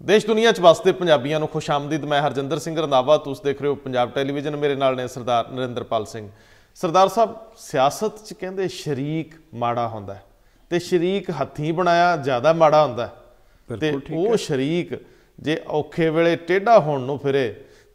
ਦੇਸ਼ ਦੁਨੀਆ 'ਚ ਵਸਦੇ ਪੰਜਾਬੀਆਂ ਨੂੰ ਖੁਸ਼ਾਮਦੀਦ ਮੈਂ ਹਰਜਿੰਦਰ ਸਿੰਘ ਰੰਧਾਵਾ ਤੁਸੀਂ ਦੇਖ ਰਹੇ ਹੋ ਪੰਜਾਬ ਟੈਲੀਵਿਜ਼ਨ ਮੇਰੇ ਨਾਲ ਨੇ ਸਰਦਾਰ ਨਰਿੰਦਰਪਾਲ ਸਿੰਘ। ਸਰਦਾਰ ਸਾਹਿਬ ਸਿਆਸਤ 'ਚ ਕਹਿੰਦੇ ਸ਼ਰੀਕ ਮਾੜਾ ਹੁੰਦਾ ਤੇ ਸ਼ਰੀਕ ਹੱਥੀਂ ਬਣਾਇਆ ਜ਼ਿਆਦਾ ਮਾੜਾ ਹੁੰਦਾ ਤੇ ਉਹ ਸ਼ਰੀਕ ਜੇ ਔਖੇ ਵੇਲੇ ਟੇਢਾ ਹੋਣ ਨੂੰ ਫਿਰੇ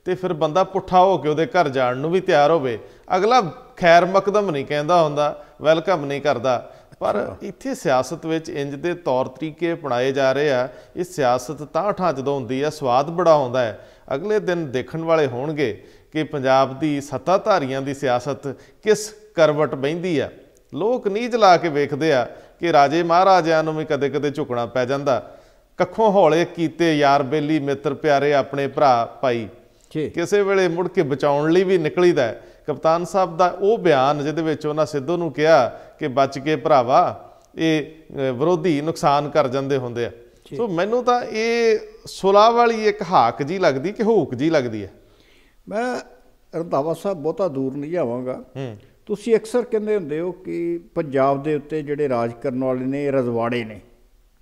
ਤੇ ਫਿਰ ਬੰਦਾ ਪੁੱਠਾ ਹੋ ਕੇ ਉਹਦੇ ਘਰ ਜਾਣ ਨੂੰ ਵੀ ਤਿਆਰ ਹੋਵੇ। ਅਗਲਾ ਖੈਰ ਮਕਦਮ ਨਹੀਂ ਕਹਿੰਦਾ ਹੁੰਦਾ ਵੈਲਕਮ ਨਹੀਂ ਕਰਦਾ। ਪਰ ਇੱਥੇ ਸਿਆਸਤ ਵਿੱਚ ਇੰਜ ਦੇ ਤੌਰ ਤਰੀਕੇ ਅਪਣਾਏ ਜਾ ਰਹੇ ਆ ਇਹ ਸਿਆਸਤ ਤਾਂ ਠਾਂ ਜਦੋਂ ਹੁੰਦੀ ਆ ਸਵਾਦ ਬੜਾ ਆਉਂਦਾ ਹੈ। ਅਗਲੇ ਦਿਨ ਦੇਖਣ ਵਾਲੇ ਹੋਣਗੇ ਕਿ ਪੰਜਾਬ ਦੀ ਸੱਤਾਧਾਰੀਆਂ ਦੀ ਸਿਆਸਤ ਕਿਸ ਕਰਵਟ ਬਹਿੰਦੀ ਆ। ਲੋਕ ਨੀਝ ਲਾ ਕੇ ਵੇਖਦੇ ਆ ਕਿ ਰਾਜੇ ਮਹਾਰਾਜਿਆਂ ਨੂੰ ਵੀ ਕਦੇ-ਕਦੇ ਝੁਕਣਾ ਪੈ ਜਾਂਦਾ। ਕੱਖੋਂ ਹੌਲੇ ਕੀਤੇ ਯਾਰ ਬੇਲੀ ਮਿੱਤਰ ਪਿਆਰੇ ਆਪਣੇ ਭਰਾ ਭਾਈ। ਕਿਸੇ ਵੇਲੇ ਮੁੜ ਕੇ ਬਚਾਉਣ ਲਈ ਵੀ ਨਿਕਲੀਦਾ ਹੈ। ਕਪਤਾਨ ਸਾਹਿਬ ਦਾ ਉਹ ਬਿਆਨ ਜਿਹਦੇ ਵਿੱਚ ਉਹਨਾਂ ਸਿੱਧੂ ਨੂੰ ਕਿਹਾ ਕਿ ਬਚ ਕੇ ਭਰਾਵਾ ਇਹ ਵਿਰੋਧੀ ਨੁਕਸਾਨ ਕਰ ਜਾਂਦੇ ਹੁੰਦੇ ਆ। ਸੋ ਮੈਨੂੰ ਤਾਂ ਇਹ ਸੁਲਾਹ ਵਾਲੀ ਇੱਕ ਹਾਕ ਜੀ ਲੱਗਦੀ ਕਿ ਹੂਕ ਜੀ ਲੱਗਦੀ ਹੈ ਮੈਂ ਰੰਧਾਵਾ ਸਾਹਿਬ ਬਹੁਤਾ ਦੂਰ ਨਹੀਂ ਜਾਵਾਂਗਾ। ਤੁਸੀਂ ਅਕਸਰ ਕਹਿੰਦੇ ਹੁੰਦੇ ਹੋ ਕਿ ਪੰਜਾਬ ਦੇ ਉੱਤੇ ਜਿਹੜੇ ਰਾਜ ਕਰਨ ਵਾਲੇ ਨੇ ਇਹ ਰਜਵਾੜੇ ਨੇ।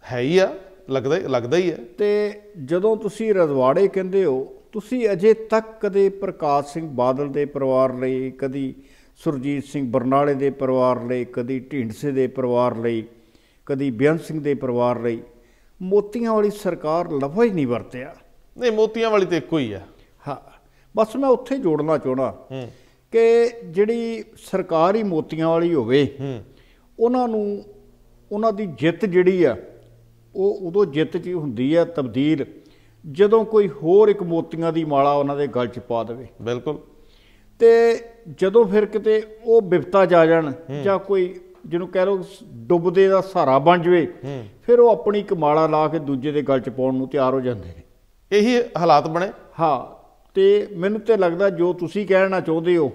ਹੈ ਹੀ ਆ ਲੱਗਦਾ ਲੱਗਦਾ ਹੀ ਹੈ ਤੇ ਜਦੋਂ ਤੁਸੀਂ ਰਜਵਾੜੇ ਕਹਿੰਦੇ ਹੋ ਤੁਸੀਂ ਅਜੇ ਤੱਕ ਕਦੇ ਪ੍ਰਕਾਸ਼ ਸਿੰਘ ਬਾਦਲ ਦੇ ਪਰਿਵਾਰ ਲਈ ਕਦੀ ਸੁਰਜੀਤ ਸਿੰਘ ਬਰਨਾਲੇ ਦੇ ਪਰਿਵਾਰ ਲਈ ਕਦੀ ਢੀਂਡਸੇ ਦੇ ਪਰਿਵਾਰ ਲਈ ਕਦੀ ਬੇਅੰਤ ਸਿੰਘ ਦੇ ਪਰਿਵਾਰ ਲਈ ਮੋਤੀਆਂ ਵਾਲੀ ਸਰਕਾਰ ਲਫ਼ਜ਼ ਹੀ ਨਹੀਂ ਵਰਤਿਆ। ਨਹੀਂ ਮੋਤੀਆਂ ਵਾਲੀ ਤੇ ਇੱਕੋ ਹੀ ਆ। ਹਾਂ ਬਸ ਮੈਂ ਉੱਥੇ ਜੋੜਨਾ ਚਾਹਣਾ ਕਿ ਜਿਹੜੀ ਸਰਕਾਰ ਹੀ ਮੋਤੀਆਂ ਵਾਲੀ ਹੋਵੇ ਉਹਨਾਂ ਨੂੰ ਉਹਨਾਂ ਦੀ ਜਿੱਤ ਜਿਹੜੀ ਆ ਉਹ ਉਦੋਂ ਜਿੱਤ ਚ ਹੁੰਦੀ ਆ ਤਬਦੀਲ। ਜਦੋਂ ਕੋਈ ਹੋਰ ਇੱਕ ਮੋਤੀਆਂ ਦੀ ਮਾਲਾ ਉਹਨਾਂ ਦੇ ਗਲ ਚ ਪਾ ਦੇਵੇ। ਬਿਲਕੁਲ। ਤੇ ਜਦੋਂ ਫਿਰ ਕਿਤੇ ਉਹ ਬਿਪਤਾ ਜਾ ਜਾਣ ਜਾਂ ਕੋਈ ਜਿਹਨੂੰ ਕਹਿ ਲਓ ਡੁੱਬਦੇ ਦਾ ਸਹਾਰਾ ਬਣ ਜਵੇ ਫਿਰ ਉਹ ਆਪਣੀ ਇੱਕ ਮਾਲਾ ਲਾ ਕੇ ਦੂਜੇ ਦੇ ਗਲ ਚ ਪਾਉਣ ਨੂੰ ਤਿਆਰ ਹੋ ਜਾਂਦੇ ਨੇ। ਇਹੀ ਹਾਲਾਤ ਬਣੇ। ਹਾਂ ਤੇ ਮੈਨੂੰ ਤੇ ਲੱਗਦਾ ਜੋ ਤੁਸੀਂ ਕਹਿਣਾ ਚਾਹੁੰਦੇ ਹੋ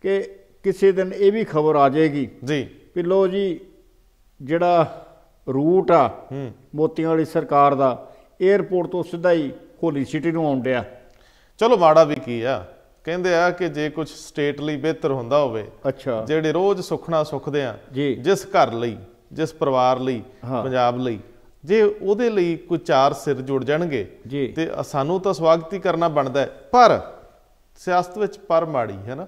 ਕਿ ਕਿਸੇ ਦਿਨ ਇਹ ਵੀ ਖਬਰ ਆ ਜਾਏਗੀ ਜੀ। ਵੀ ਲੋ ਜੀ ਜਿਹੜਾ ਰੂਟ ਆ ਮੋਤੀਆਂ ਵਾਲੀ ਸਰਕਾਰ ਦਾ 에ਅਰਪੋਰਟ ਤੋਂ ਸਿੱਧਾ ਹੀ ਹੋਲੀ ਸਿਟੀ ਨੂੰ ਆਉਣ ਡਿਆ। ਚਲੋ ਮਾੜਾ ਵੀ ਕੀ ਆ। ਕਹਿੰਦੇ ਆ ਕਿ ਜੇ ਕੁਝ ਸਟੇਟ ਲਈ ਬਿਹਤਰ ਹੁੰਦਾ ਹੋਵੇ ਅੱਛਾ। ਜਿਹੜੇ ਰੋਜ਼ ਸੁਖਣਾ ਸੁਖਦੇ ਆ ਜਿਸ ਘਰ ਲਈ ਜਿਸ ਪਰਿਵਾਰ ਲਈ। ਪੰਜਾਬ ਲਈ ਜੇ ਉਹਦੇ ਲਈ ਕੋਈ ਚਾਰ ਸਿਰ ਜੁੜ ਜਾਣਗੇ ਤੇ ਸਾਨੂੰ ਤਾਂ ਸਵਾਗਤ ਹੀ ਕਰਨਾ ਬਣਦਾ। ਪਰ ਸਿਆਸਤ ਵਿੱਚ ਪਰ ਮਾੜੀ ਹੈ ਨਾ।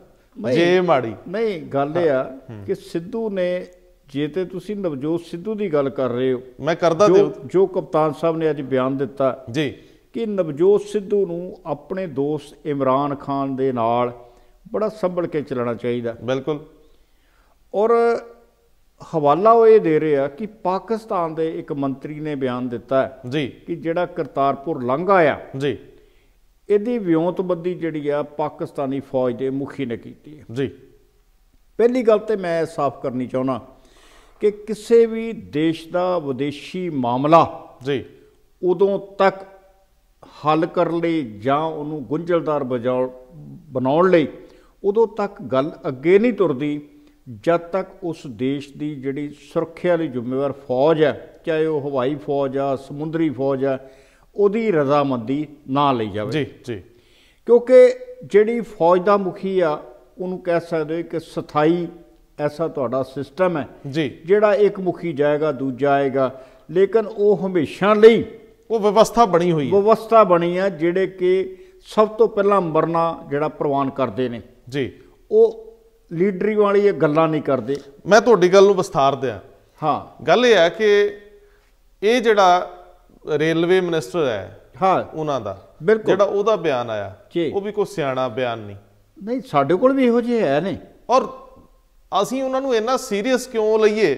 ਜੇ ਮਾੜੀ। ਨਹੀਂ ਗੱਲ ਇਹ ਆ ਕਿ ਸਿੱਧੂ ਨੇ ਜੇ ਤੇ ਤੁਸੀਂ ਨਵਜੋਤ ਸਿੱਧੂ ਦੀ ਗੱਲ ਕਰ ਰਹੇ ਹੋ ਮੈਂ ਕਰਦਾ ਤੇ ਜੋ ਕਪਤਾਨ ਸਾਹਿਬ ਨੇ ਅੱਜ ਬਿਆਨ ਦਿੱਤਾ ਜੀ। ਕਿ ਨਵਜੋਤ ਸਿੱਧੂ ਨੂੰ ਆਪਣੇ ਦੋਸਤ ਇਮਰਾਨ ਖਾਨ ਦੇ ਨਾਲ ਬੜਾ ਸੰਭਲ ਕੇ ਚੱਲਣਾ ਚਾਹੀਦਾ। ਬਿਲਕੁਲ। ਔਰ ਹਵਾਲਾ ਉਹ ਇਹ ਦੇ ਰਹੇ ਆ ਕਿ ਪਾਕਿਸਤਾਨ ਦੇ ਇੱਕ ਮੰਤਰੀ ਨੇ ਬਿਆਨ ਦਿੱਤਾ ਜੀ। ਕਿ ਜਿਹੜਾ ਕਰਤਾਰਪੁਰ ਲੰਘਾ ਆ ਜੀ। ਇਹਦੀ ਵਿਉਂਤਬੰਦੀ ਜਿਹੜੀ ਆ ਪਾਕਿਸਤਾਨੀ ਫੌਜ ਦੇ ਮੁਖੀ ਨੇ ਕੀਤੀ ਹੈ। ਜੀ। ਪਹਿਲੀ ਗੱਲ ਤੇ ਮੈਂ ਸਾਫ਼ ਕਰਨੀ ਚਾਹੁੰਦਾ ਕਿ ਕਿਸੇ ਵੀ ਦੇਸ਼ ਦਾ ਵਿਦੇਸ਼ੀ ਮਾਮਲਾ ਜੀ। ਉਦੋਂ ਤੱਕ ਹੱਲ ਕਰਨ ਲਈ ਜਾਂ ਉਹਨੂੰ ਗੁੰਝਲਦਾਰ ਬਣਾਉਣ ਲਈ ਉਦੋਂ ਤੱਕ ਗੱਲ ਅੱਗੇ ਨਹੀਂ ਤੁਰਦੀ ਜਦ ਤੱਕ ਉਸ ਦੇਸ਼ ਦੀ ਜਿਹੜੀ ਸੁਰੱਖਿਆ ਲਈ ਜ਼ਿੰਮੇਵਾਰ ਫੌਜ ਹੈ ਚਾਹੇ ਉਹ ਹਵਾਈ ਫੌਜ ਆ ਸਮੁੰਦਰੀ ਫੌਜ ਆ ਉਹਦੀ ਰਜ਼ਾਮੰਦੀ ਨਾ ਲਈ ਜਾਵੇ। ਜੀ ਜੀ। ਕਿਉਂਕਿ ਜਿਹੜੀ ਫੌਜ ਦਾ ਮੁਖੀ ਆ ਉਹਨੂੰ ਕਹਿ ਸਕਦੇ ਕਿ ਸਥਾਈ ਐਸਾ ਤੁਹਾਡਾ ਸਿਸਟਮ ਹੈ ਜੀ। ਜਿਹੜਾ ਇੱਕ ਮੁਖੀ ਜਾਏਗਾ ਦੂਜਾ ਆਏਗਾ। ਲੇਕਿਨ ਉਹ ਹਮੇਸ਼ਾ ਲਈ ਉਹ ਵਿਵਸਥਾ ਬਣੀ ਹੋਈ ਹੈ। ਵਿਵਸਥਾ ਬਣੀ ਆ ਜਿਹੜੇ ਕਿ ਸਭ ਤੋਂ ਪਹਿਲਾਂ ਮਰਨਾ ਜਿਹੜਾ ਪ੍ਰਵਾਨ ਕਰਦੇ ਨੇ। ਜੀ। ਉਹ ਲੀਡਰੀ ਵਾਲੀ ਇਹ ਗੱਲਾਂ ਨਹੀਂ ਕਰਦੇ। ਮੈਂ ਤੁਹਾਡੀ ਗੱਲ ਨੂੰ ਵਿਸਥਾਰ ਦਿਆਂ। ਹਾਂ। ਗੱਲ ਇਹ ਹੈ ਕਿ ਇਹ ਜਿਹੜਾ ਰੇਲਵੇ ਮਿਨਿਸਟਰ ਹੈ ਹਾਂ। ਉਹਨਾਂ ਦਾ ਬਿਲਕੁਲ। ਜਿਹੜਾ ਉਹਦਾ ਬਿਆਨ ਆਇਆ। ਉਹ ਵੀ ਕੋਈ ਸਿਆਣਾ ਬਿਆਨ ਨਹੀਂ। ਨਹੀਂ ਸਾਡੇ ਕੋਲ ਵੀ ਇਹੋ ਜਿਹੇ ਹੈ ਨੇ। ਔਰ ਅਸੀਂ ਉਹਨਾਂ ਨੂੰ ਇੰਨਾ ਸੀਰੀਅਸ ਕਿਉਂ ਲਈਏ?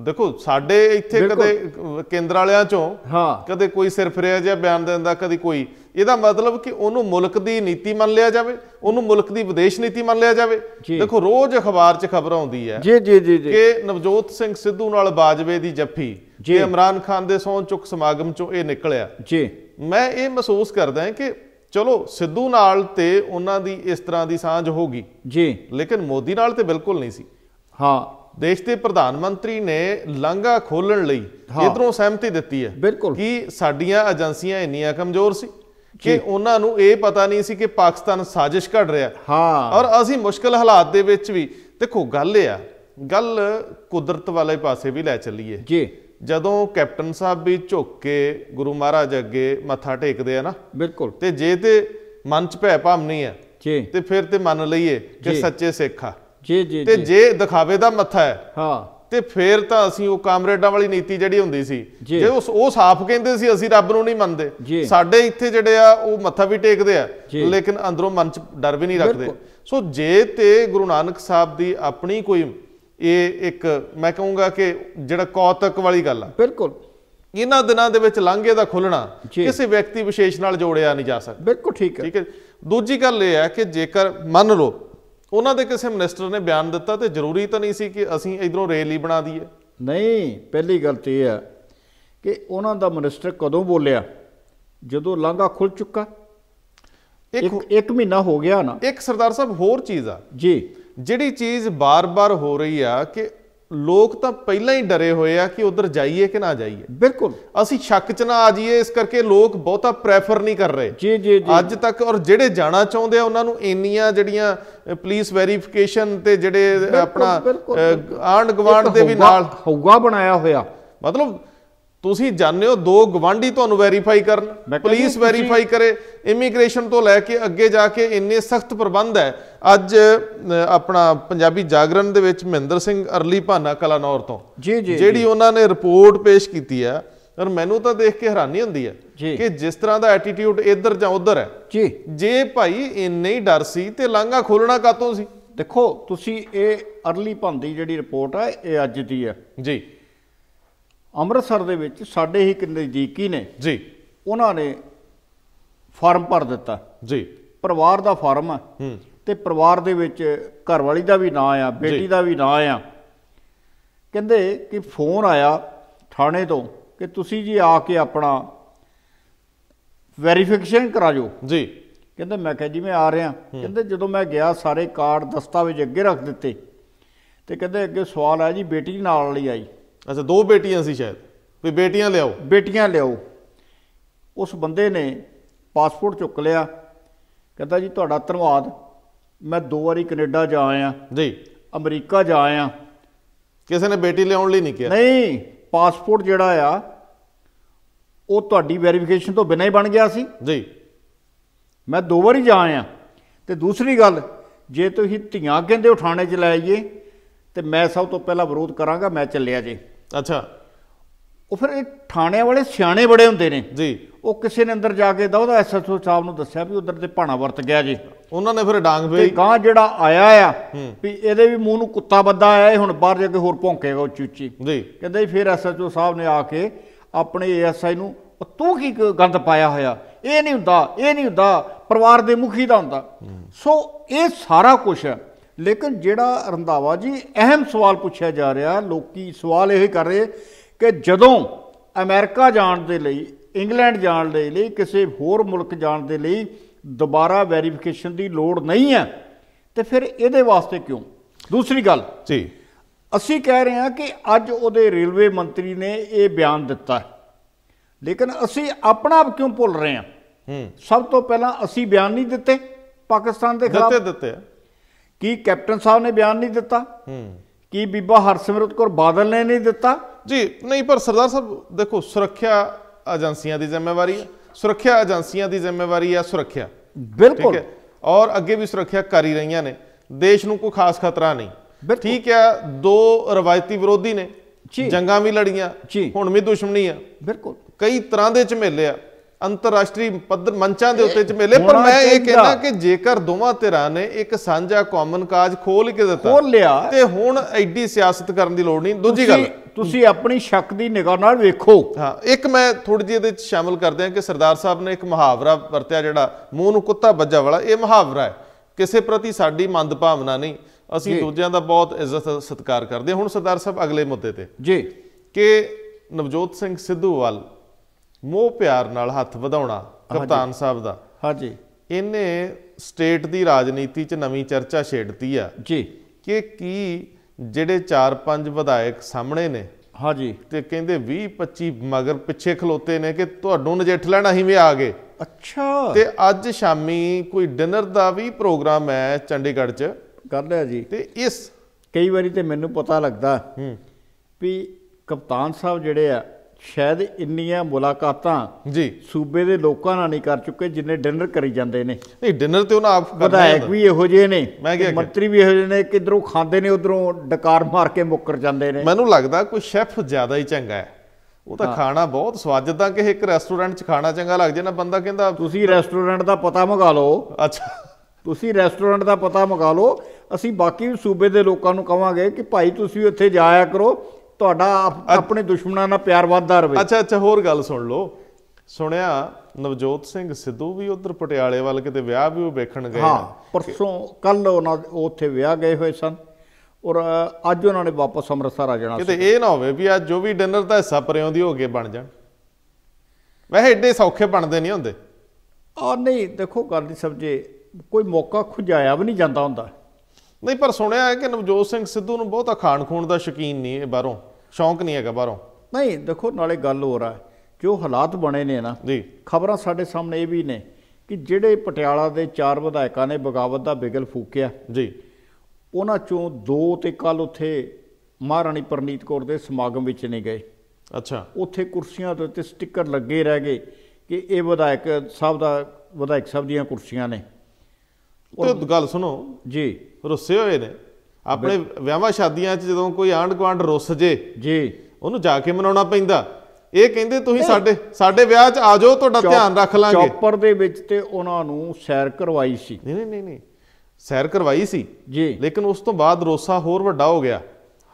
ਦੇਖੋ ਸਾਡੇ ਇੱਥੇ। ਕਦੇ ਕੇਂਦਰ ਵਾਲਿਆਂ ਚੋਂ ਹਾਂ। ਕਦੇ ਕੋਈ ਸਿਰ ਫਿਰਿਆ ਜਿਹਾ ਬਿਆਨ ਦਿੰਦਾ ਕਦੀ ਕੋਈ। ਇਹਦਾ ਮਤਲਬ ਕਿ ਉਹਨੂੰ ਮੁਲਕ ਦੀ ਨੀਤੀ ਮੰਨ ਲਿਆ ਜਾਵੇ ਉਹਨੂੰ ਮੁਲਕ ਦੀ ਵਿਦੇਸ਼ ਨੀਤੀ ਮੰਨ ਲਿਆ ਜਾਵੇ। ਦੇਖੋ ਰੋਜ਼ ਅਖਬਾਰ 'ਚ ਖਬਰ ਆਉਂਦੀ ਹੈ ਜੀ ਜੀ ਜੀ ਕਿ ਨਵਜੋਤ ਸਿੰਘ ਸਿੱਧੂ ਨਾਲ ਬਾਜਵੇ ਦੀ ਜੱਫੀ ਜੀ। ਤੇ ਇਮਰਾਨ ਖਾਨ ਦੇ ਸੌਂ ਚੁੱਕ ਸਮਾਗਮ 'ਚੋਂ ਇਹ ਨਿਕਲਿਆ। ਜੀ। ਮੈਂ ਇਹ ਮਹਿਸੂਸ ਕਰਦਾ ਹਾਂ ਕਿ ਚਲੋ ਸਿੱਧੂ ਨਾਲ ਤੇ ਉਹਨਾਂ ਦੀ ਇਸ ਤਰ੍ਹਾਂ ਦੀ ਸਾਂਝ ਹੋਗੀ ਜੀ। ਲੇਕਿਨ ਮੋਦੀ ਨਾਲ ਤੇ ਬਿਲਕੁਲ ਨਹੀਂ ਸੀ। ਹਾਂ। ਦੇਸ਼ ਦੇ ਪ੍ਰਧਾਨ ਮੰਤਰੀ ਨੇ ਲਾਂਘਾ ਖੋਲਣ ਲਈ। ਇਧਰੋਂ ਸਹਿਮਤੀ ਦਿੱਤੀ ਹੈ ਬਿਲਕੁਲ। ਕਿ ਸਾਡੀਆਂ ਏਜੰਸੀਆਂ ਇੰਨੀਆਂ ਕਮਜ਼ੋਰ ਸੀ ਕਿ ਉਹਨਾਂ ਨੂੰ ਇਹ ਪਤਾ ਨਹੀਂ ਸੀ ਕਿ ਪਾਕਿਸਤਾਨ ਸਾਜ਼ਿਸ਼ ਘੜ ਰਿਹਾ। ਹਾਂ। ਔਰ ਅਸੀਂ ਮੁਸ਼ਕਲ ਹਾਲਾਤ ਦੇ ਵਿੱਚ ਵੀ ਦੇਖੋ ਗੱਲ ਇਹ ਆ ਗੱਲ ਕੁਦਰਤ ਵਾਲੇ ਪਾਸੇ ਵੀ ਲੈ ਚੱਲੀਏ। ਜੀ। ਜਦੋਂ ਕੈਪਟਨ ਸਾਹਿਬ ਵੀ ਝੁੱਕ ਕੇ ਗੁਰੂ ਮਹਾਰਾਜ ਅੱਗੇ ਮੱਥਾ ਟੇਕਦੇ ਆ ਨਾ ਬਿਲਕੁਲ ਤੇ ਜੇ ਤੇ ਮਨ ਚ ਭੈ ਭਾਵ ਨਹੀਂ ਹੈ ਜੀ ਤੇ ਫਿਰ ਤੇ ਮੰਨ ਲਈਏ ਕਿ। ਸੱਚੇ ਸਿੱਖ ਆ ਜੀ ਜੀ ਤੇ ਜੀ ਦਿਖਾਵੇ ਦਾ ਮੱਥਾ ਹੈ ਹਾਂ ਤੇ ਫਿਰ ਤਾਂ ਅਸੀਂ ਉਹ ਕਾਮਰੇਡਾਂ ਵਾਲੀ ਨੀਤੀ ਜਿਹੜੀ ਹੁੰਦੀ ਸੀ ਜੀ। ਉਸ ਉਹ ਸਾਫ਼ ਕਹਿੰਦੇ ਸੀ ਅਸੀਂ ਰੱਬ ਨੂੰ ਨਹੀਂ ਮੰਨਦੇ। ਸਾਡੇ ਇੱਥੇ ਜਿਹੜੇ ਆ ਉਹ ਮੱਥਾ ਵੀ ਟੇਕਦੇ ਆ। ਲੇਕਿਨ ਅੰਦਰੋਂ ਮਨ ਚ ਡਰ ਵੀ ਨਹੀਂ ਰੱਖਦੇ। ਸੋ ਜੇ ਤੇ ਗੁਰੂ ਨਾਨਕ ਸਾਹਿਬ ਦੀ ਆਪਣੀ ਕੋਈ ਇਹ ਇੱਕ ਮੈਂ ਕਹੂੰਗਾ ਕਿ ਜਿਹੜਾ ਕੌਤਕ ਵਾਲੀ ਗੱਲ ਆ। ਬਿਲਕੁਲ। ਇਹਨਾਂ ਦਿਨਾਂ ਦੇ ਵਿੱਚ ਲਾਂਘੇ ਦਾ ਖੁੱਲਣਾ। ਕਿਸੇ ਵਿਅਕਤੀ ਵਿਸ਼ੇਸ਼ ਨਾਲ ਜੋੜਿਆ ਨਹੀਂ ਜਾ ਸਕਦਾ। ਬਿਲਕੁਲ ਠੀਕ ਹੈ। ਠੀਕ ਹੈ ਦੂਜੀ ਗੱਲ ਇਹ ਹੈ ਕਿ ਜੇਕਰ ਮੰਨ ਲਓ ਉਹਨਾਂ ਦੇ ਕਿਸੇ ਮਿਨਿਸਟਰ ਨੇ ਬਿਆਨ ਦਿੱਤਾ ਤੇ ਜ਼ਰੂਰੀ ਤਾਂ ਨਹੀਂ ਸੀ ਕਿ ਅਸੀਂ ਇਧਰੋਂ ਰੇਲ ਹੀ ਬਣਾ ਦਈਏ। ਨਹੀਂ ਪਹਿਲੀ ਗੱਲ ਤੇ ਇਹ ਹੈ ਕਿ ਉਹਨਾਂ ਦਾ ਮਿਨਿਸਟਰ ਕਦੋਂ ਬੋਲਿਆ? ਜਦੋਂ ਲਾਂਘਾ ਖੁੱਲ ਚੁੱਕਾ? ਇੱਕ ਇੱਕ ਮਹੀਨਾ ਹੋ ਗਿਆ ਨਾ। ਇੱਕ ਸਰਦਾਰ ਸਾਹਿਬ ਹੋਰ ਚੀਜ਼ ਆ। ਜੀ। ਜਿਹੜੀ ਚੀਜ਼ ਬਾਰ-ਬਾਰ ਹੋ ਰਹੀ ਆ ਕਿ ਲੋਕ ਤਾਂ ਪਹਿਲਾਂ ਹੀ ਡਰੇ ਹੋਏ ਆ ਕਿ ਉਧਰ ਜਾਈਏ ਕਿ ਨਾ ਜਾਈਏ। ਬਿਲਕੁਲ। ਅਸੀਂ ਸ਼ੱਕ 'ਚ ਨਾ ਆ ਜਾਈਏ ਇਸ ਕਰਕੇ ਲੋਕ ਬਹੁਤਾ ਪ੍ਰੈਫਰ ਨਹੀਂ ਕਰ ਰਹੇ। ਜੀ ਜੀ ਜੀ। ਅੱਜ ਤੱਕ ਔਰ ਜਿਹੜੇ ਜਾਣਾ ਚਾਹੁੰਦੇ ਆ ਉਹਨਾਂ ਨੂੰ ਇੰਨੀਆਂ ਜਿਹੜੀਆਂ ਪੁਲਿਸ ਵੈਰੀਫਿਕੇਸ਼ਨ ਤੇ ਜਿਹੜੇ ਆਪਣਾ ਆਂਡ ਗਵਾਂਡ ਦੇ ਵੀ ਨਾਲ ਹਊਗਾ ਬਣਾਇਆ ਹੋਇਆ। ਮਤਲਬ ਤੁਸੀਂ ਜਾਣਦੇ ਹੋ ਦੋ ਗਵਾਂਢੀ ਤੁਹਾਨੂੰ ਵੈਰੀਫਾਈ ਕਰਨ ਪੁਲਿਸ ਵੈਰੀਫਾਈ ਕਰੇ ਇਮੀਗ੍ਰੇਸ਼ਨ ਤੋਂ ਲੈ ਕੇ ਅੱਗੇ ਜਾ ਕੇ ਇੰਨੇ ਸਖਤ ਪ੍ਰਬੰਧ ਹੈ। ਅੱਜ ਆਪਣਾ ਪੰਜਾਬੀ ਜਾਗਰਣ ਦੇ ਵਿੱਚ ਮਹਿੰਦਰ ਸਿੰਘ ਅਰਲੀ ਭਾਨਾ ਕਲਾਨੌਰ ਤੋਂ ਜੀ ਜੀ ਜਿਹੜੀ ਉਹਨਾਂ ਨੇ ਰਿਪੋਰਟ ਪੇਸ਼ ਕੀਤੀ ਹੈ ਔਰ ਮੈਨੂੰ ਤਾਂ ਦੇਖ ਕੇ ਹੈਰਾਨੀ ਹੁੰਦੀ ਹੈ। ਕਿ ਜਿਸ ਤਰ੍ਹਾਂ ਦਾ ਐਟੀਟਿਊਡ ਇੱਧਰ ਜਾਂ ਉੱਧਰ ਹੈ। ਜੀ। ਜੇ ਭਾਈ ਇੰਨੇ ਹੀ ਡਰ ਸੀ ਤੇ ਲਾਂਘਾ ਖੋਲਣਾ ਕਾਤੋਂ ਸੀ? ਦੇਖੋ ਤੁਸੀਂ ਇਹ ਅਰਲੀ ਭੰਦੀ ਜਿਹੜੀ ਰਿਪੋਰਟ ਹੈ ਇਹ ਅੱਜ ਦੀ ਹੈ। ਜੀ। ਅੰਮ੍ਰਿਤਸਰ ਦੇ ਵਿੱਚ ਸਾਡੇ ਹੀ ਇੱਕ ਨਜ਼ਦੀਕੀ ਨੇ। ਜੀ। ਉਹਨਾਂ ਨੇ ਫਾਰਮ ਭਰ ਦਿੱਤਾ। ਜੀ। ਪਰਿਵਾਰ ਦਾ ਫਾਰਮ ਹੈ ਹੂੰ। ਤੇ ਪਰਿਵਾਰ ਦੇ ਵਿੱਚ ਘਰਵਾਲੀ ਦਾ ਵੀ ਨਾਂ ਆ ਬੇਟੀ। ਦਾ ਵੀ ਨਾਂ ਆ। ਕਹਿੰਦੇ ਕਿ ਫੋਨ ਆਇਆ ਥਾਣੇ ਤੋਂ ਕਿ ਤੁਸੀਂ ਜੀ ਆ ਕੇ ਆਪਣਾ ਵੈਰੀਫਿਕੇਸ਼ਨ ਕਰਾ ਜੋ ਜੀ। ਕਹਿੰਦੇ ਮੈਂ ਕਿਹਾ ਜੀ ਮੈਂ ਆ ਰਿਹਾ। ਕਹਿੰਦੇ ਜਦੋਂ ਮੈਂ ਗਿਆ ਸਾਰੇ ਕਾਰਡ ਦਸਤਾਵੇਜ਼ ਅੱਗੇ ਰੱਖ ਦਿੱਤੇ। ਤੇ ਕਹਿੰਦੇ ਅੱਗੇ ਸਵਾਲ ਆਇਆ ਜੀ ਬੇਟੀ ਨਾਲ ਲਈ ਆਈ। ਅੱਛਾ ਦੋ ਬੇਟੀਆਂ ਸੀ ਸ਼ਾਇਦ। ਵੀ ਬੇਟੀਆਂ ਲਿਆਓ। ਬੇਟੀਆਂ ਲਿਆਓ। ਉਸ ਬੰਦੇ ਨੇ ਪਾਸਪੋਰਟ ਚੁੱਕ ਲਿਆ। ਕਹਿੰਦਾ ਜੀ ਤੁਹਾਡਾ ਧੰਨਵਾਦ। ਮੈਂ ਦੋ ਵਾਰੀ ਕੈਨੇਡਾ ਜਾ ਆਇਆ। ਜੀ। ਅਮਰੀਕਾ ਜਾ ਆਇਆ। ਕਿਸੇ ਨੇ ਬੇਟੀ ਲਿਆਉਣ ਲਈ ਨਹੀਂ ਕਿਹਾ। ਨਹੀਂ ਪਾਸਪੋਰਟ ਜਿਹੜਾ ਆ ਉਹ ਤੁਹਾਡੀ ਵੈਰੀਫਿਕੇਸ਼ਨ ਤੋਂ ਬਿਨਾਂ ਹੀ ਬਣ ਗਿਆ ਸੀ। ਜੀ। ਮੈਂ ਦੋ ਵਾਰੀ ਜਾ ਆਇਆ। ਤੇ ਦੂਸਰੀ ਗੱਲ ਜੇ ਤੁਸੀਂ ਧੀਆਂ ਕਹਿੰਦੇ ਉਠਾਣੇ ਚ ਲੈ ਆਈਏ ਤੇ ਮੈਂ ਸਭ ਤੋਂ ਪਹਿਲਾਂ ਵਿਰੋਧ ਕਰਾਂਗਾ ਮੈਂ ਚੱਲਿਆ ਜੇ। ਅੱਛਾ। ਉਹ ਫਿਰ ਇਹ ਥਾਣਿਆਂ ਵਾਲੇ ਸਿਆਣੇ ਬੜੇ ਹੁੰਦੇ ਨੇ। ਜੀ। ਉਹ ਕਿਸੇ ਨੇ ਅੰਦਰ ਜਾ ਕੇ ਦਾ ਉਹਦਾ ਐਸਐਸਓ ਸਾਹਿਬ ਨੂੰ ਦੱਸਿਆ ਵੀ ਉਧਰ ਤੇ ਭਾਣਾ ਵਰਤ ਗਿਆ ਜੀ। ਉਹਨਾਂ ਨੇ ਫਿਰ ਡਾਂਗ ਤੇ ਫੇਰੀ। ਗਾਂ ਜਿਹੜਾ ਆਇਆ ਆ ਵੀ ਇਹਦੇ ਵੀ ਮੂੰਹ ਨੂੰ ਕੁੱਤਾ ਬੱਦਾ ਆਇਆ ਇਹ ਹੁਣ ਬਾਹਰ ਜਾ ਕੇ ਹੋਰ ਭੌਂਕੇਗਾ ਉੱਚੀ ਉੱਚੀ। ਜੀ। ਕਹਿੰਦੇ ਫਿਰ ਐਸਐਚਓ ਸਾਹਿਬ ਨੇ ਆ ਕੇ ਆਪਣੇ ਏਐਸਆਈ ਨੂੰ "ਉਹ ਤੂੰ ਕੀ ਕ- ਗੰਦ ਪਾਇਆ ਹੋਇਆ? ਇਹ ਨਹੀਂ ਹੁੰਦਾ ਇਹ ਨਹੀਂ ਹੁੰਦਾ ਪਰਿਵਾਰ ਦੇ ਮੁਖੀ ਦਾ ਹੁੰਦਾ। ਸੋ ਇਹ ਸਾਰਾ ਕੁਝ ਹੈ ਲੇਕਿਨ ਜਿਹੜਾ ਰੰਧਾਵਾ ਜੀ ਅਹਿਮ ਸਵਾਲ ਪੁੱਛਿਆ ਜਾ ਰਿਹਾ ਲੋਕੀ ਸਵਾਲ ਇਹ ਕਰ ਰਹੇ ਕਿ ਜਦੋਂ ਅਮਰੀਕਾ ਜਾਣ ਦੇ ਲਈ ਇੰਗਲੈਂਡ ਜਾਣ ਦੇ ਲਈ ਕਿਸੇ ਹੋਰ ਮੁਲਕ ਜਾਣ ਦੇ ਲਈ ਦੁਬਾਰਾ ਵੈਰੀਫਿਕੇਸ਼ਨ ਦੀ ਲੋੜ ਨਹੀਂ ਹੈ ਤੇ ਫਿਰ ਇਹਦੇ ਵਾਸਤੇ ਕਿਉਂ? ਦੂਸਰੀ ਗੱਲ ਜੀ। ਅਸੀਂ ਕਹਿ ਰਹੇ ਹਾਂ ਕਿ ਅੱਜ ਉਹਦੇ ਰੇਲਵੇ ਮੰਤਰੀ ਨੇ ਇਹ ਬਿਆਨ ਦਿੱਤਾ। ਲੇਕਿਨ ਅਸੀਂ ਆਪਣਾ ਆਪ ਕਿਉਂ ਭੁੱਲ ਰਹੇ ਹਾਂ? ਹੂੰ। ਸਭ ਤੋਂ ਪਹਿਲਾਂ ਅਸੀਂ ਬਿਆਨ ਨਹੀਂ ਦਿੱਤੇ ਪਾਕਿਸਤਾਨ ਦੇ ਖਿਲਾਫ। ਦਿੱਤੇ ਦਿੱਤੇ। ਕੀ ਕੈਪਟਨ ਸਾਹਿਬ ਨੇ ਬਿਆਨ ਨਹੀਂ ਦਿੱਤਾ? ਹੂੰ। ਕੀ ਬੀਬਾ ਹਰਸਿਮਰਤ ਕੌਰ ਬਾਦਲ ਨੇ ਨਹੀਂ ਦਿੱਤਾ? ਜੀ ਨਹੀਂ ਪਰ ਸਰਦਾਰ ਸਾਹਿਬ ਦੇਖੋ ਸੁਰੱਖਿਆ ਏਜੰਸੀਆਂ ਦੀ ਜ਼ਿੰਮੇਵਾਰੀ ਹੈ। ਸੁਰੱਖਿਆ ਏਜੰਸੀਆਂ ਦੀ ਜ਼ਿੰਮੇਵਾਰੀ ਹੈ ਸੁਰੱਖਿਆ। ਬਿਲਕੁਲ। ਔਰ ਅੱਗੇ ਵੀ ਸੁਰੱਖਿਆ ਕਰ ਹੀ ਰਹੀਆਂ ਨੇ। ਦੇਸ਼ ਨੂੰ ਕੋਈ ਖਾਸ ਖਤਰਾ ਨਹੀਂ। ਠੀਕ ਹੈ ਦੋ ਰਵਾਇਤੀ ਵਿਰੋਧੀ ਨੇ। ਜੰਗਾਂ ਵੀ ਲੜੀਆਂ। ਹੁਣ ਵੀ ਦੁਸ਼ਮਣੀ ਆ ਬਿਲਕੁਲ। ਕਈ ਤਰ੍ਹਾਂ ਦੇ ਝਮੇਲੇ ਆ। ਅੰਤਰਰਾਸ਼ਟਰੀ ਪੱਧਰ ਮੰਚਾਂ ਦੇ ਉੱਤੇ ਝਮੇਲੇ ਪਰ ਹੋਣਾ ਮੈਂ ਇਹ। ਕਹਿੰਦਾ ਕਿ ਜੇਕਰ ਦੋਵਾਂ ਧਿਰਾਂ ਨੇ ਇੱਕ ਸਾਂਝਾ ਕਾਮਨ ਕਾਜ ਖੋਲ ਕੇ ਦਿੱਤਾ ਖੋਲ ਲਿਆ। ਤੇ ਹੁਣ ਐਡੀ ਸਿਆਸਤ ਕਰਨ ਦੀ ਲੋੜ ਨਹੀਂ। ਦੂਜੀ ਗੱਲ ਤੁਸੀਂ- ਆਪਣੀ ਸ਼ੱਕ ਦੀ ਨਿਗਾਹ ਨਾਲ ਵੇਖੋ। ਹਾਂ ਇੱਕ ਮੈਂ ਥੋੜੀ ਜਿਹੀ ਇਹਦੇ ਵਿੱਚ ਸ਼ਾਮਲ ਕਰਦੇ ਹਾਂ ਕਿ ਸਰਦਾਰ ਸਾਹਿਬ ਨੇ ਇੱਕ ਮੁਹਾਵਰਾ ਵਰਤਿਆ ਜਿਹੜਾ ਮੂੰਹ ਨੂੰ ਕੁੱਤਾ ਵੱਜਾ ਵਾਲਾ ਇਹ ਮੁਹਾਵਰਾ ਹੈ। ਕਿਸੇ ਪ੍ਰਤੀ ਸਾਡੀ ਮੰਦ ਭਾਵਨਾ ਨਹੀਂ। ਅਸੀਂ। ਦੂਜਿਆਂ ਦਾ ਬਹੁਤ ਇੱਜ਼ਤ ਸਤਿਕਾਰ ਕਰਦੇ ਹਾਂ। ਹੁਣ ਸਰਦਾਰ ਸਾਹਿਬ ਅਗਲੇ ਮੁੱਦੇ ਤੇ। ਜੀ। ਕਿ ਨਵਜੋਤ ਸਿੰਘ ਸਿੱਧੂ ਵੱਲ ਮੋਹ ਪਿਆਰ ਨਾਲ ਹੱਥ ਵਧਾਉਣਾ ਕਪਤਾਨ ਸਾਹਿਬ ਦਾ। ਹਾਂਜੀ। ਇਹਨੇ ਸਟੇਟ ਦੀ ਰਾਜਨੀਤੀ 'ਚ ਨਵੀਂ ਚਰਚਾ ਛੇੜਤੀ ਆ। ਜੀ। ਕਿ ਕੀ ਜਿਹੜੇ 4-5 ਵਿਧਾਇਕ ਸਾਹਮਣੇ ਨੇ ਹਾਂਜੀ। ਤੇ ਕਹਿੰਦੇ 20 25 ਮਗਰ ਪਿੱਛੇ ਖਲੋਤੇ ਨੇ ਕਿ ਤੁਹਾਨੂੰ ਨਜਿੱਠ ਲੈਣਾ ਅਸੀਂ ਵੀ ਆ ਗਏ। ਅੱਛਾ। ਤੇ ਅੱਜ ਸ਼ਾਮੀ ਕੋਈ ਡਿਨਰ ਦਾ ਵੀ ਪ੍ਰੋਗਰਾਮ ਹੈ ਚੰਡੀਗੜ੍ਹ 'ਚ। ਕਰ ਲਿਆ ਜੀ। ਤੇ ਇਸ ਕਈ ਵਾਰੀ ਤੇ ਮੈਨੂੰ ਪਤਾ ਲੱਗਦਾ ਹੂੰ। ਵੀ ਕਪਤਾਨ ਸਾਹਿਬ ਜਿਹੜੇ ਆ ਸ਼ਾਇਦ ਇੰਨੀਆਂ ਮੁਲਾਕਾਤਾਂ ਜੀ। ਸੂਬੇ ਦੇ ਲੋਕਾਂ ਨਾਲ ਨਹੀਂ ਕਰ ਚੁੱਕੇ ਜਿੰਨੇ ਡਿਨਰ ਕਰੀ ਜਾਂਦੇ ਨੇ। ਨਹੀਂ ਡਿਨਰ ਤੇ ਉਹਨਾਂ ਆਪ ਵਿਧਾਇਕ। ਵੀ ਇਹੋ ਜਿਹੇ ਨੇ ਮੰਤਰੀ ਵੀ ਇਹੋ ਜਿਹੇ ਨੇ ਕਿਧਰੋਂ ਖਾਂਦੇ ਨੇ ਉਧਰੋਂ ਡਕਾਰ ਮਾਰ ਕੇ ਮੁੱਕਰ ਜਾਂਦੇ ਨੇ। ਮੈਨੂੰ ਲੱਗਦਾ ਕੋਈ ਸ਼ੈਫ ਜ਼ਿਆਦਾ ਹੀ ਚੰਗਾ ਹੈ। ਉਹ ਤਾਂ ਖਾਣਾ ਬਹੁਤ ਸਵਾਦ ਜਿੱਦਾਂ ਕਿ ਇੱਕ ਰੈਸਟੋਰੈਂਟ 'ਚ ਖਾਣਾ ਚੰਗਾ ਲੱਗ ਜੇ ਨਾ ਬੰਦਾ ਕਹਿੰਦਾ ਤੁਸੀਂ ਰੈਸਟੋਰੈਂਟ ਦਾ ਪਤਾ ਮੰਗਾ ਲਓ। ਅੱਛਾ। ਤੁਸੀਂ ਰੈਸਟੋਰੈਂਟ ਦਾ ਪਤਾ ਮੰਗਾ ਲਓ। ਅਸੀਂ ਬਾਕੀ ਵੀ ਸੂਬੇ ਦੇ ਲੋਕਾਂ ਨੂੰ ਕਵਾਂਗੇ ਕਿ ਭਾਈ ਤੁਸੀਂ ਉੱਥੇ ਜਾਇਆ ਕਰੋ ਤੁਹਾਡਾ ਆਪ- ਆਪਣੇ ਦੁਸ਼ਮਣਾਂ ਨਾਲ ਪਿਆਰ ਵੱਧਦਾ ਰਹੇ। ਅੱਛਾ ਅੱਛਾ ਹੋਰ ਗੱਲ ਸੁਣ ਲਓ। ਸੁਣਿਆ ਨਵਜੋਤ ਸਿੰਘ ਸਿੱਧੂ ਵੀ ਉਧਰ ਪਟਿਆਲੇ ਵੱਲ ਕਿਤੇ ਵਿਆਹ ਵੀ ਉਹ ਵੇਖਣ ਗਏ ਹਾਂ। ਪਰਸੋਂ ਕੱਲ ਉਹਨਾਂ ਉੱਥੇ ਵਿਆਹ ਗਏ ਹੋਏ ਸਨ। ਔਰ ਅੱਜ ਉਹਨਾਂ ਨੇ ਵਾਪਸ ਅੰਮ੍ਰਿਤਸਰ ਆ ਜਾਣਾ ਕਿਤੇ ਇਹ ਨਾ ਹੋਵੇ ਵੀ ਅੱਜ ਜੋ ਵੀ ਡਿਨਰ ਦਾ ਹਿੱਸਾ ਪਰਿਆਂ ਦੀ ਹੋ ਕੇ ਬਣ ਜਾਣ। ਵੈਸੇ ਏਡੇ ਸੌਖੇ ਬਣਦੇ ਨਹੀਂ ਹੁੰਦੇ। ਆ ਨਹੀਂ ਦੇਖੋ ਗੱਲ ਨਹੀਂ ਸਮਝੇ ਕੋਈ ਮੌਕਾ ਖੁਜਾਇਆ ਵੀ ਨਹੀਂ ਜਾਂਦਾ ਹੁੰਦਾ। ਨਹੀਂ ਪਰ ਸੁਣਿਆ ਹੈ ਕਿ ਨਵਜੋਤ ਸਿੰਘ ਸਿੱਧੂ ਨੂੰ ਬਹੁਤਾ ਖਾਣ ਖੂਣ ਦਾ ਸ਼ੌਕੀਨ ਨਹੀਂ ਇਹ ਬਾਹਰੋਂ। ਸ਼ੌਂਕ ਨਹੀਂ ਹੈਗਾ ਬਾਹਰੋਂ। ਨਹੀਂ ਦੇਖੋ ਨਾਲੇ ਗੱਲ ਹੋ ਰਹਾ ਜੋ ਹਾਲਾਤ ਬਣੇ ਨੇ ਨਾ ਜੀ। ਖਬਰਾਂ ਸਾਡੇ ਸਾਹਮਣੇ ਇਹ ਵੀ ਨੇ ਕਿ ਜਿਹੜੇ ਪਟਿਆਲਾ ਦੇ ਚਾਰ ਵਿਧਾਇਕਾਂ ਨੇ ਬਗਾਵਤ ਦਾ ਬਿਗਲ ਫੂਕਿਆ। ਜੀ। ਉਹਨਾਂ ਚੋਂ ਦੋ ਤੇ ਕੱਲ ਉੱਥੇ ਮਹਾਰਾਣੀ ਪ੍ਰਨੀਤ ਕੌਰ ਦੇ ਸਮਾਗਮ ਵਿੱਚ ਨਹੀਂ ਗਏ। ਅੱਛਾ। ਉੱਥੇ ਕੁਰਸੀਆਂ ਦੇ ਉੱਤੇ ਸਟicker ਲੱਗੇ ਰਹਿ ਗਏ ਕਿ ਇਹ ਵਿਧਾਇਕ ਸਾਹਿਬ ਦਾ ਵਿਧਾਇਕ ਸਾਹਿਬ ਦੀਆਂ ਕੁਰਸੀਆਂ ਨੇ। ਤੇ ਗੱਲ ਸੁਣੋ। ਜੀ। ਰੁੱਸੇ ਹੋਏ ਨੇ। ਆਪਣੇ ਵਿਆਹਾਂ ਸ਼ਾਦੀਆਂ 'ਚ ਜਦੋਂ ਕੋਈ ਆਂਢ ਗੁਆਂਢ ਰੁੱਸ ਜੇ ਜੀ। ਉਹਨੂੰ ਜਾ ਕੇ ਮਨਾਉਣਾ ਪੈਂਦਾ। ਇਹ ਕਹਿੰਦੇ ਤੁਸੀਂ ਸਾਡੇ ਸਾਡੇ ਵਿਆਹ 'ਚ ਆ ਜਾਓ ਤੁਹਾਡਾ ਧਿਆਨ ਰੱਖ ਲਾਂਗੇ। ਚੌਪਰ ਦੇ ਵਿੱਚ ਤੇ ਉਹਨਾਂ ਨੂੰ ਸੈਰ ਕਰਵਾਈ ਸੀ। ਨਹੀਂ ਨਹੀਂ ਨਹੀਂ ਨਹੀਂ। ਸੈਰ ਕਰਵਾਈ ਸੀ। ਜੀ। ਲੇਕਿਨ ਉਸ ਤੋਂ ਬਾਅਦ ਰੋਸਾ ਹੋਰ ਵੱਡਾ ਹੋ ਗਿਆ।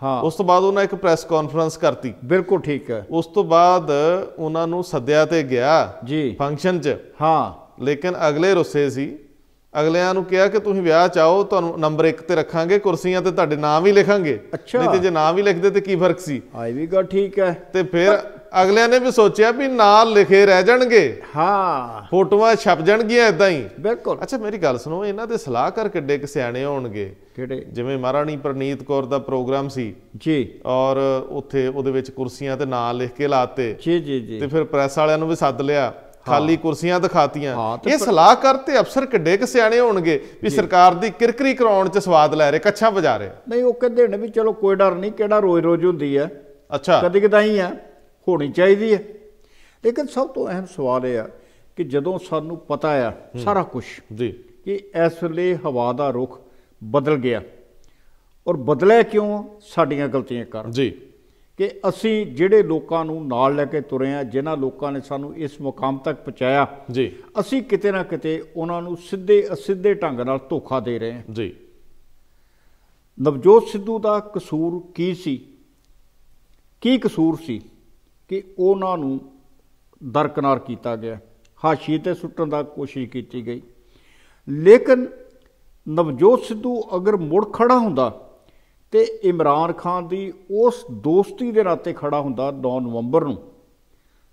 ਹਾਂ। ਉਸ ਤੋਂ ਬਾਅਦ ਉਹਨਾਂ ਇੱਕ ਪ੍ਰੈਸ ਕਾਨਫਰੰਸ ਕਰਤੀ। ਬਿਲਕੁਲ ਠੀਕ ਹੈ। ਉਸ ਤੋਂ ਬਾਅਦ ਉਹਨਾਂ ਨੂੰ ਸੱਦਿਆ ਤੇ ਗਿਆ ਜੀ। ਫੰਕਸ਼ਨ 'ਚ। ਹਾਂ। ਲੇਕਿਨ ਅਗਲੇ ਰੁੱਸੇ ਸੀ ਅਗਲਿਆਂ ਨੂੰ ਕਿਹਾ ਕਿ ਤੁਸੀਂ ਵਿਆਹ ਚ ਆਓ ਤੁਹਾਨੂੰ ਨੰਬਰ 1 ਤੇ ਰੱਖਾਂਗੇ ਕੁਰਸੀਆਂ ਤੇ ਤੁਹਾਡੇ ਨਾਮ ਵੀ ਲਿਖਾਂਗੇ। ਨਹੀਂ ਤੇ ਜੇ ਨਾਮ ਵੀ ਲਿਖਦੇ ਤੇ ਕੀ ਫ਼ਰਕ ਸੀ? ਆਈ ਵੀ ਗੱਲ ਠੀਕ ਹੈ। ਤੇ ਫਿਰ ਅਗਲਿਆਂ ਨੇ ਵੀ ਸੋਚਿਆ ਵੀ ਨਾਲ ਲਿਖੇ ਰਹਿ ਜਾਣਗੇ। ਹਾਂ। ਫੋਟੋਆਂ ਛਪ ਜਾਣਗੀਆਂ ਇਦਾਂ ਹੀ। ਬਿਲਕੁਲ। ਅੱਛਾ ਮੇਰੀ ਗੱਲ ਸੁਣੋ ਇਹਨਾਂ ਦੇ ਸਲਾਹਕਾਰ ਕਿੱਡੇ ਕਿ ਸਿਆਣੇ ਹੋਣਗੇ। ਕਿਹੜੇ? ਜਿਵੇਂ ਮਹਾਰਾਣੀ ਪ੍ਰਨੀਤ ਕੌਰ ਦਾ ਪ੍ਰੋਗਰਾਮ ਸੀ। ਜੀ। ਔਰ ਉੱਥੇ ਉਹਦੇ ਵਿੱਚ ਕੁਰਸੀਆਂ ਤੇ ਨਾਂ ਲਿਖ ਕੇ ਲਾਤੇ ਜੀ ਜੀ ਜੀ। ਤੇ ਫਿਰ ਪ੍ਰੈਸ ਵਾਲਿਆਂ ਨੂੰ ਵੀ ਸੱਦ ਲਿਆ। ਖਾਲੀ ਕੁਰਸੀਆਂ ਦਿਖਾਤੀਆਂ। ਇਹ ਸਲਾਹਕਾਰ ਤੇ ਅਫਸਰ ਕਿੱਡੇ ਕੁ ਸਿਆਣੇ ਹੋਣਗੇ ਵੀ ਸਰਕਾਰ ਦੀ ਕਿਰਕਰੀ ਕਰਾਉਣ ਚ ਸਵਾਦ ਲੈ ਰਹੇ ਕੱਛਾ ਵਜਾ ਰਹੇ। ਨਹੀਂ ਉਹ ਕਹਿੰਦੇ ਨੇ ਵੀ ਚਲੋ ਕੋਈ ਡਰ ਨਹੀਂ ਕਿਹੜਾ ਰੋਜ਼ ਰੋਜ਼ ਹੁੰਦੀ ਹੈ। ਅੱਛਾ। ਕਦੀ ਕਦਾਈ ਹੈ ਹੋਣੀ ਚਾਹੀਦੀ ਹੈ। ਲੇਕਿਨ ਸਭ ਤੋਂ ਅਹਿਮ ਸਵਾਲ ਇਹ ਆ ਕਿ ਜਦੋਂ ਸਾਨੂੰ ਪਤਾ ਆ ਸਾਰਾ ਕੁਝ ਜੀ। ਕਿ ਇਸ ਵੇਲੇ ਹਵਾ ਦਾ ਰੁਖ ਬਦਲ ਗਿਆ ਔਰ ਬਦਲਿਆ ਕਿਉਂ? ਸਾਡੀਆਂ ਗਲਤੀਆਂ ਕਾਰਨ। ਜੀ। ਕਿ ਅਸੀਂ ਜਿਹੜੇ ਲੋਕਾਂ ਨੂੰ ਨਾਲ ਲੈ ਕੇ ਤੁਰੇ ਆ ਜਿਨ੍ਹਾਂ ਲੋਕਾਂ ਨੇ ਸਾਨੂੰ ਇਸ ਮੁਕਾਮ ਤੱਕ ਪਹੁੰਚਾਇਆ ਜੀ। ਅਸੀਂ ਕਿਤੇ ਨਾ ਕਿਤੇ ਉਹਨਾਂ ਨੂੰ ਸਿੱਧੇ ਅਸਿੱਧੇ ਢੰਗ ਨਾਲ ਧੋਖਾ ਦੇ ਰਹੇ ਹਾਂ। ਜੀ। ਨਵਜੋਤ ਸਿੱਧੂ ਦਾ ਕਸੂਰ ਕੀ ਸੀ? ਕੀ ਕਸੂਰ ਸੀ ਕਿ ਉਹਨਾਂ ਨੂੰ ਦਰਕਨਾਰ ਕੀਤਾ ਗਿਆ? ਹਾਸ਼ੀਏ ਤੇ ਸੁੱਟਣ ਦਾ ਕੋਸ਼ਿਸ਼ ਕੀਤੀ ਗਈ। ਲੇਕਿਨ ਨਵਜੋਤ ਸਿੱਧੂ ਅਗਰ ਮੁੜ ਖੜਾ ਹੁੰਦਾ ਤੇ ਇਮਰਾਨ ਖਾਨ ਦੀ ਉਸ ਦੋਸਤੀ ਦੇ ਨਾਤੇ ਖੜਾ ਹੁੰਦਾ 9 ਨਵੰਬਰ ਨੂੰ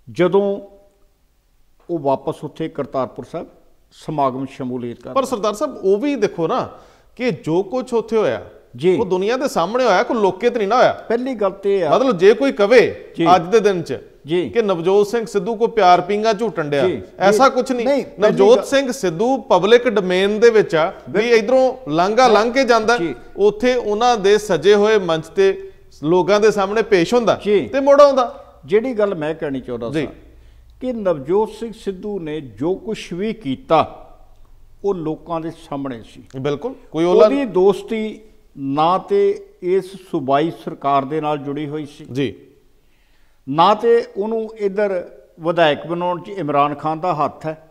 ਜਦੋਂ ਉਹ ਵਾਪਸ ਉੱਥੇ ਕਰਤਾਰਪੁਰ ਸਾਹਿਬ ਸਮਾਗਮ ਸ਼ਮੂਲੀਅਤ ਕਰ ਪਰ ਸਰਦਾਰ ਸਾਹਿਬ ਉਹ ਵੀ ਦੇਖੋ ਨਾ ਕਿ ਜੋ ਕੁਝ ਉੱਥੇ ਹੋਇਆ ਜੀ ਉਹ ਦੁਨੀਆ ਦੇ ਸਾਹਮਣੇ ਹੋਇਆ ਕੋਈ ਲੋਕੇ ਤੇ ਨਹੀਂ ਨਾ ਹੋਇਆ ਪਹਿਲੀ ਗੱਲ ਤੇ ਆ ਮਤਲਬ ਜੇ ਕੋਈ ਕਵੇ। ਅੱਜ ਦੇ ਦਿਨ 'ਚ ਜੀ। ਕਿ ਨਵਜੋਤ ਸਿੰਘ ਸਿੱਧੂ ਕੋ ਪਿਆਰ ਪਿੰਗਾ ਝੂਟਣ ਡਿਆ। ਐਸਾ ਕੁਝ ਨਹੀਂ। ਨਵਜੋਤ ਸਿੰਘ ਸਿੱਧੂ ਪਬਲਿਕ ਡੋਮੇਨ ਦੇ ਵਿੱਚ ਆ ਵੀ ਇਧਰੋਂ ਲੰਘਾ ਲੰਘ ਕੇ ਜਾਂਦਾ। ਉੱਥੇ ਉਹਨਾਂ ਦੇ ਸਜੇ ਹੋਏ ਮੰਚ ਤੇ ਲੋਕਾਂ ਦੇ ਸਾਹਮਣੇ ਪੇਸ਼ ਹੁੰਦਾ। ਤੇ ਮੁੜ ਆਉਂਦਾ। ਜਿਹੜੀ ਗੱਲ ਮੈਂ ਕਹਿਣੀ ਚਾਹੁੰਦਾ। ਸਾਂ ਕਿ ਨਵਜੋਤ ਸਿੰਘ ਸਿੱਧੂ ਨੇ ਜੋ ਕੁਝ ਵੀ ਕੀਤਾ ਉਹ ਲੋਕਾਂ ਦੇ ਸਾਹਮਣੇ ਸੀ। ਬਿਲਕੁਲ ਕੋਈ ਉਹਲਾ ਉਹਦੀ ਦੋਸਤੀ ਨਾ ਤੇ ਇਸ ਸੂਬਾਈ ਸਰਕਾਰ ਦੇ ਨਾਲ ਜੁੜੀ ਹੋਈ ਸੀ। ਜੀ। ਨਾ ਤੇ ਉਹਨੂੰ ਇਧਰ ਵਿਧਾਇਕ ਬਣਾਉਣ 'ਚ ਇਮਰਾਨ ਖਾਨ ਦਾ ਹੱਥ ਹੈ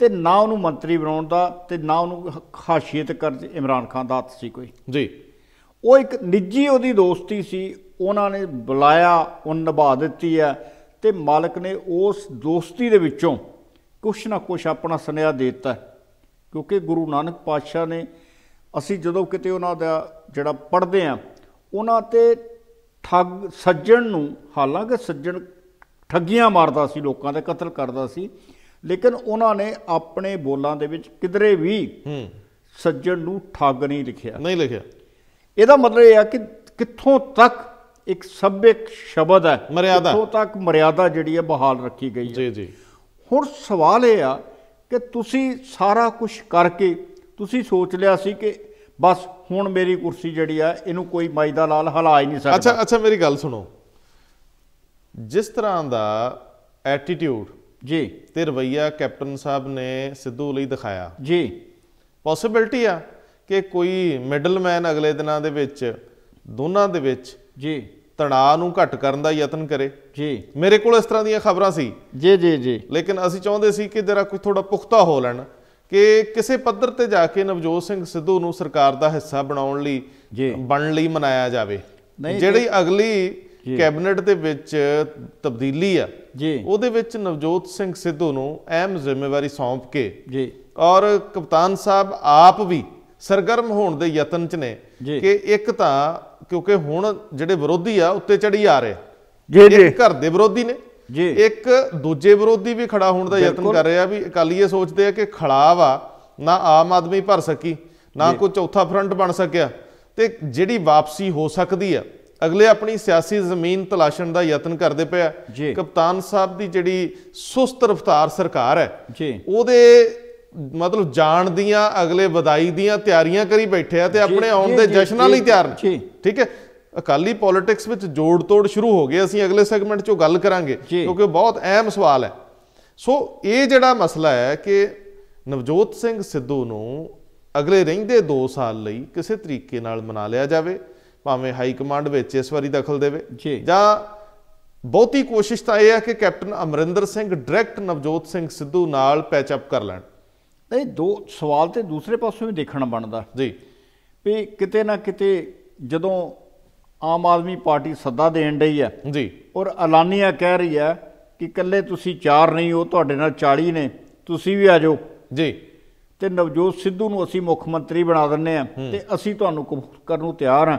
ਤੇ ਨਾ ਉਹਨੂੰ ਮੰਤਰੀ ਬਣਾਉਣ ਦਾ ਤੇ ਨਾ ਉਹਨੂੰ ਹਾਸ਼ੀਅਤ ਕਰਨ 'ਚ ਇਮਰਾਨ ਖਾਨ ਦਾ ਹੱਥ ਸੀ ਕੋਈ। ਜੀ। ਉਹ ਇੱਕ ਨਿੱਜੀ ਉਹਦੀ ਦੋਸਤੀ ਸੀ ਉਹਨਾਂ ਨੇ ਬੁਲਾਇਆ ਉਹ ਨਿਭਾ ਦਿੱਤੀ ਹੈ ਤੇ ਮਾਲਕ ਨੇ ਉਸ ਦੋਸਤੀ ਦੇ ਵਿੱਚੋਂ ਕੁਛ ਨਾ ਕੁਛ ਆਪਣਾ ਸੁਨੇਹਾ ਦੇ ਦਿੱਤਾ। ਕਿਉਂਕਿ ਗੁਰੂ ਨਾਨਕ ਪਾਤਸ਼ਾਹ ਨੇ ਅਸੀਂ ਜਦੋਂ ਕਿਤੇ ਉਹਨਾਂ ਦਾ ਜਿਹੜਾ ਪੜ੍ਹਦੇ ਆ ਉਹਨਾਂ ਤੇ ਠੱਗ ਸੱਜਣ ਨੂੰ ਹਾਲਾਂਕਿ ਸੱਜਣ ਠੱਗੀਆਂ ਮਾਰਦਾ ਸੀ ਲੋਕਾਂ ਦੇ ਕਤਲ ਕਰਦਾ ਸੀ ਲੇਕਿਨ ਉਹਨਾਂ ਨੇ ਆਪਣੇ ਬੋਲਾਂ ਦੇ ਵਿੱਚ ਕਿਧਰੇ ਵੀ ਹੂੰ। ਸੱਜਣ ਨੂੰ ਠੱਗ ਨਹੀਂ ਲਿਖਿਆ। ਨਹੀਂ ਲਿਖਿਆ। ਇਹਦਾ ਮਤਲਬ ਇਹ ਆ ਕਿ ਕਿੱਥੋਂ ਤੱਕ ਇੱਕ ਸੱਭਿਅਕ ਸ਼ਬਦ ਹੈ ਮਰਿਆਦਾ। ਕਿੱਥੋਂ ਤੱਕ ਮਰਿਆਦਾ ਜਿਹੜੀ ਹੈ ਬਹਾਲ ਰੱਖੀ ਗਈ ਹੈ। ਜੀ ਜੀ। ਹੁਣ ਸਵਾਲ ਇਹ ਆ ਕਿ ਤੁਸੀਂ ਸਾਰਾ ਕੁਝ ਕਰਕੇ ਤੁਸੀਂ ਸੋਚ ਲਿਆ ਸੀ ਕਿ ਬਸ ਹੁਣ ਮੇਰੀ ਕੁਰਸੀ ਜਿਹੜੀ ਆ ਇਹਨੂੰ ਕੋਈ ਮਾਈ ਦਾ ਲਾਲ ਹਿਲਾ ਹੀ ਨਹੀਂ ਸਕਦਾ। ਅੱਛਾ ਅੱਛਾ ਮੇਰੀ ਗੱਲ ਸੁਣੋ। ਜਿਸ ਤਰ੍ਹਾਂ ਦਾ ਐਟੀਟਿਊਡ ਜੀ। ਤੇ ਰਵਈਆ ਕੈਪਟਨ ਸਾਹਿਬ ਨੇ ਸਿੱਧੂ ਲਈ ਦਿਖਾਇਆ ਜੀ। ਪੋਸਿਬਿਲਟੀ ਆ ਕਿ ਕੋਈ ਮਿਡਲਮੈਨ ਅਗਲੇ ਦਿਨਾਂ ਦੇ ਵਿੱਚ ਦੋਨਾਂ ਦੇ ਵਿੱਚ ਜੀ। ਤਣਾਅ ਨੂੰ ਘੱਟ ਕਰਨ ਦਾ ਯਤਨ ਕਰੇ। ਜੀ। ਮੇਰੇ ਕੋਲ ਇਸ ਤਰ੍ਹਾਂ ਦੀਆਂ ਖਬਰਾਂ ਸੀ। ਜੀ ਜੀ ਜੀ। ਲੇਕਿਨ ਅਸੀਂ ਚਾਹੁੰਦੇ ਸੀ ਕਿ ਜਰਾ ਕੋਈ ਥੋੜਾ ਪੁਖਤਾ ਹੋ ਲੈਣ। ਕਿ ਕਿਸੇ ਪੱਧਰ ਤੇ ਜਾ ਕੇ ਨਵਜੋਤ ਸਿੰਘ ਸਿੱਧੂ ਨੂੰ ਸਰਕਾਰ ਦਾ ਹਿੱਸਾ ਬਣਾਉਣ ਲਈ। ਬਣਨ ਲਈ ਮਨਾਇਆ ਜਾਵੇ। ਜਿਹੜੀ ਅਗਲੀ ਕੈਬਨਿਟ ਦੇ ਵਿੱਚ ਤਬਦੀਲੀ ਆ ਜੀ। ਉਹਦੇ ਵਿੱਚ ਨਵਜੋਤ ਸਿੰਘ ਸਿੱਧੂ ਨੂੰ ਅਹਿਮ ਜ਼ਿੰਮੇਵਾਰੀ ਸੌਂਪ ਕੇ ਜੀ। ਔਰ ਕਪਤਾਨ ਸਾਹਿਬ ਆਪ ਵੀ ਸਰਗਰਮ ਹੋਣ ਦੇ ਯਤਨ ਚ ਨੇ। ਕਿ ਇੱਕ ਤਾਂ ਕਿਉਂਕਿ ਹੁਣ ਜਿਹੜੇ ਵਿਰੋਧੀ ਆ ਉੱਤੇ ਚੜੀ ਆ ਰਹੇ। ਜੀ ਜੀ। ਘਰ ਦੇ ਵਿਰੋਧੀ ਨੇ। ਜੀ। ਇੱਕ ਦੂਜੇ ਵਿਰੋਧੀ ਵੀ ਖੜਾ ਹੋਣ ਦਾ ਯਤਨ ਕਰ ਰਿਹਾ ਵੀ ਅਕਾਲੀ ਇਹ ਸੋਚਦੇ ਆ ਕਿ ਖੜਾ ਵਾ ਨਾ ਆਮ ਆਦਮੀ ਭਰ ਸਕੀ ਨਾ ਕੋਈ ਚੌਥਾ ਫਰੰਟ ਬਣ ਸਕਿਆ। ਤੇ ਜਿਹੜੀ ਵਾਪਸੀ ਹੋ ਸਕਦੀ ਆ ਅਗਲੇ ਆਪਣੀ ਸਿਆਸੀ ਜ਼ਮੀਨ ਤਲਾਸ਼ਣ ਦਾ ਯਤਨ ਕਰਦੇ ਪਿਆ। ਕਪਤਾਨ ਸਾਹਿਬ ਦੀ ਜਿਹੜੀ ਸੁਸਤ ਰਫਤਾਰ ਸਰਕਾਰ ਹੈ ਜੀ। ਉਹਦੇ ਮਤਲਬ ਜਾਣ ਦੀਆਂ ਅਗਲੇ ਵਧਾਈ ਦੀਆਂ ਤਿਆਰੀਆਂ ਕਰੀ ਬੈਠੇ ਆ ਤੇ ਆਪਣੇ ਆਉਣ ਦੇ ਜਸ਼ਨਾਂ ਲਈ ਤਿਆਰ ਨੇ। ਠੀਕ ਹੈ? ਅਕਾਲੀ ਪੋਲਿਟਿਕਸ ਵਿੱਚ ਜੋੜ ਤੋੜ ਸ਼ੁਰੂ ਹੋ ਗਏ। ਅਸੀਂ ਅਗਲੇ ਸੈਗਮੈਂਟ 'ਚੋਂ ਗੱਲ ਕਰਾਂਗੇ। ਕਿਉਂਕਿ ਬਹੁਤ ਅਹਿਮ ਸਵਾਲ ਹੈ। ਸੋ ਇਹ ਜਿਹੜਾ ਮਸਲਾ ਹੈ ਕਿ ਨਵਜੋਤ ਸਿੰਘ ਸਿੱਧੂ ਨੂੰ ਅਗਲੇ ਰਹਿੰਦੇ 2 ਸਾਲ ਲਈ ਕਿਸੇ ਤਰੀਕੇ ਨਾਲ ਮਨਾ ਲਿਆ ਜਾਵੇ ਭਾਵੇਂ ਹਾਈ ਕਮਾਂਡ ਵਿੱਚ ਇਸ ਵਾਰੀ ਦਖਲ ਦੇਵੇ। ਜੀ। ਜਾਂ ਬਹੁਤੀ ਕੋਸ਼ਿਸ਼ ਤਾਂ ਇਹ ਹੈ ਕਿ ਕੈਪਟਨ ਅਮਰਿੰਦਰ ਸਿੰਘ ਡਾਇਰੈਕਟ ਨਵਜੋਤ ਸਿੰਘ ਸਿੱਧੂ ਨਾਲ ਪੈਚ ਅਪ ਕਰ ਲੈਣ। ਇਹ ਦੋ ਸਵਾਲ ਤੇ ਦੂਸਰੇ ਪਾਸੋਂ ਵੀ ਦੇਖਣਾ ਬਣਦਾ। ਜੀ। ਵੀ ਕਿਤੇ ਨਾ ਕਿਤੇ ਜਦੋਂ ਆਮ ਆਦਮੀ ਪਾਰਟੀ ਸੱਦਾ ਦੇਣ ਡਈ ਆ ਜੀ। ਔਰ ਐਲਾਨੀਆ ਕਹਿ ਰਹੀ ਆ ਕਿ ਇਕੱਲੇ ਤੁਸੀਂ ਚਾਰ ਨਹੀਂ ਹੋ ਤੁਹਾਡੇ ਨਾਲ 40 ਨੇ ਤੁਸੀਂ ਵੀ ਆ ਜਾਓ। ਜੀ। ਤੇ ਨਵਜੋਤ ਸਿੱਧੂ ਨੂੰ ਅਸੀਂ ਮੁੱਖ ਮੰਤਰੀ ਬਣਾ ਦਿੰਨੇ ਆ ਤੇ ਅਸੀਂ ਤੁਹਾਨੂੰ ਕਬੂਲ ਕਰਨ ਨੂੰ ਤਿਆਰ ਆ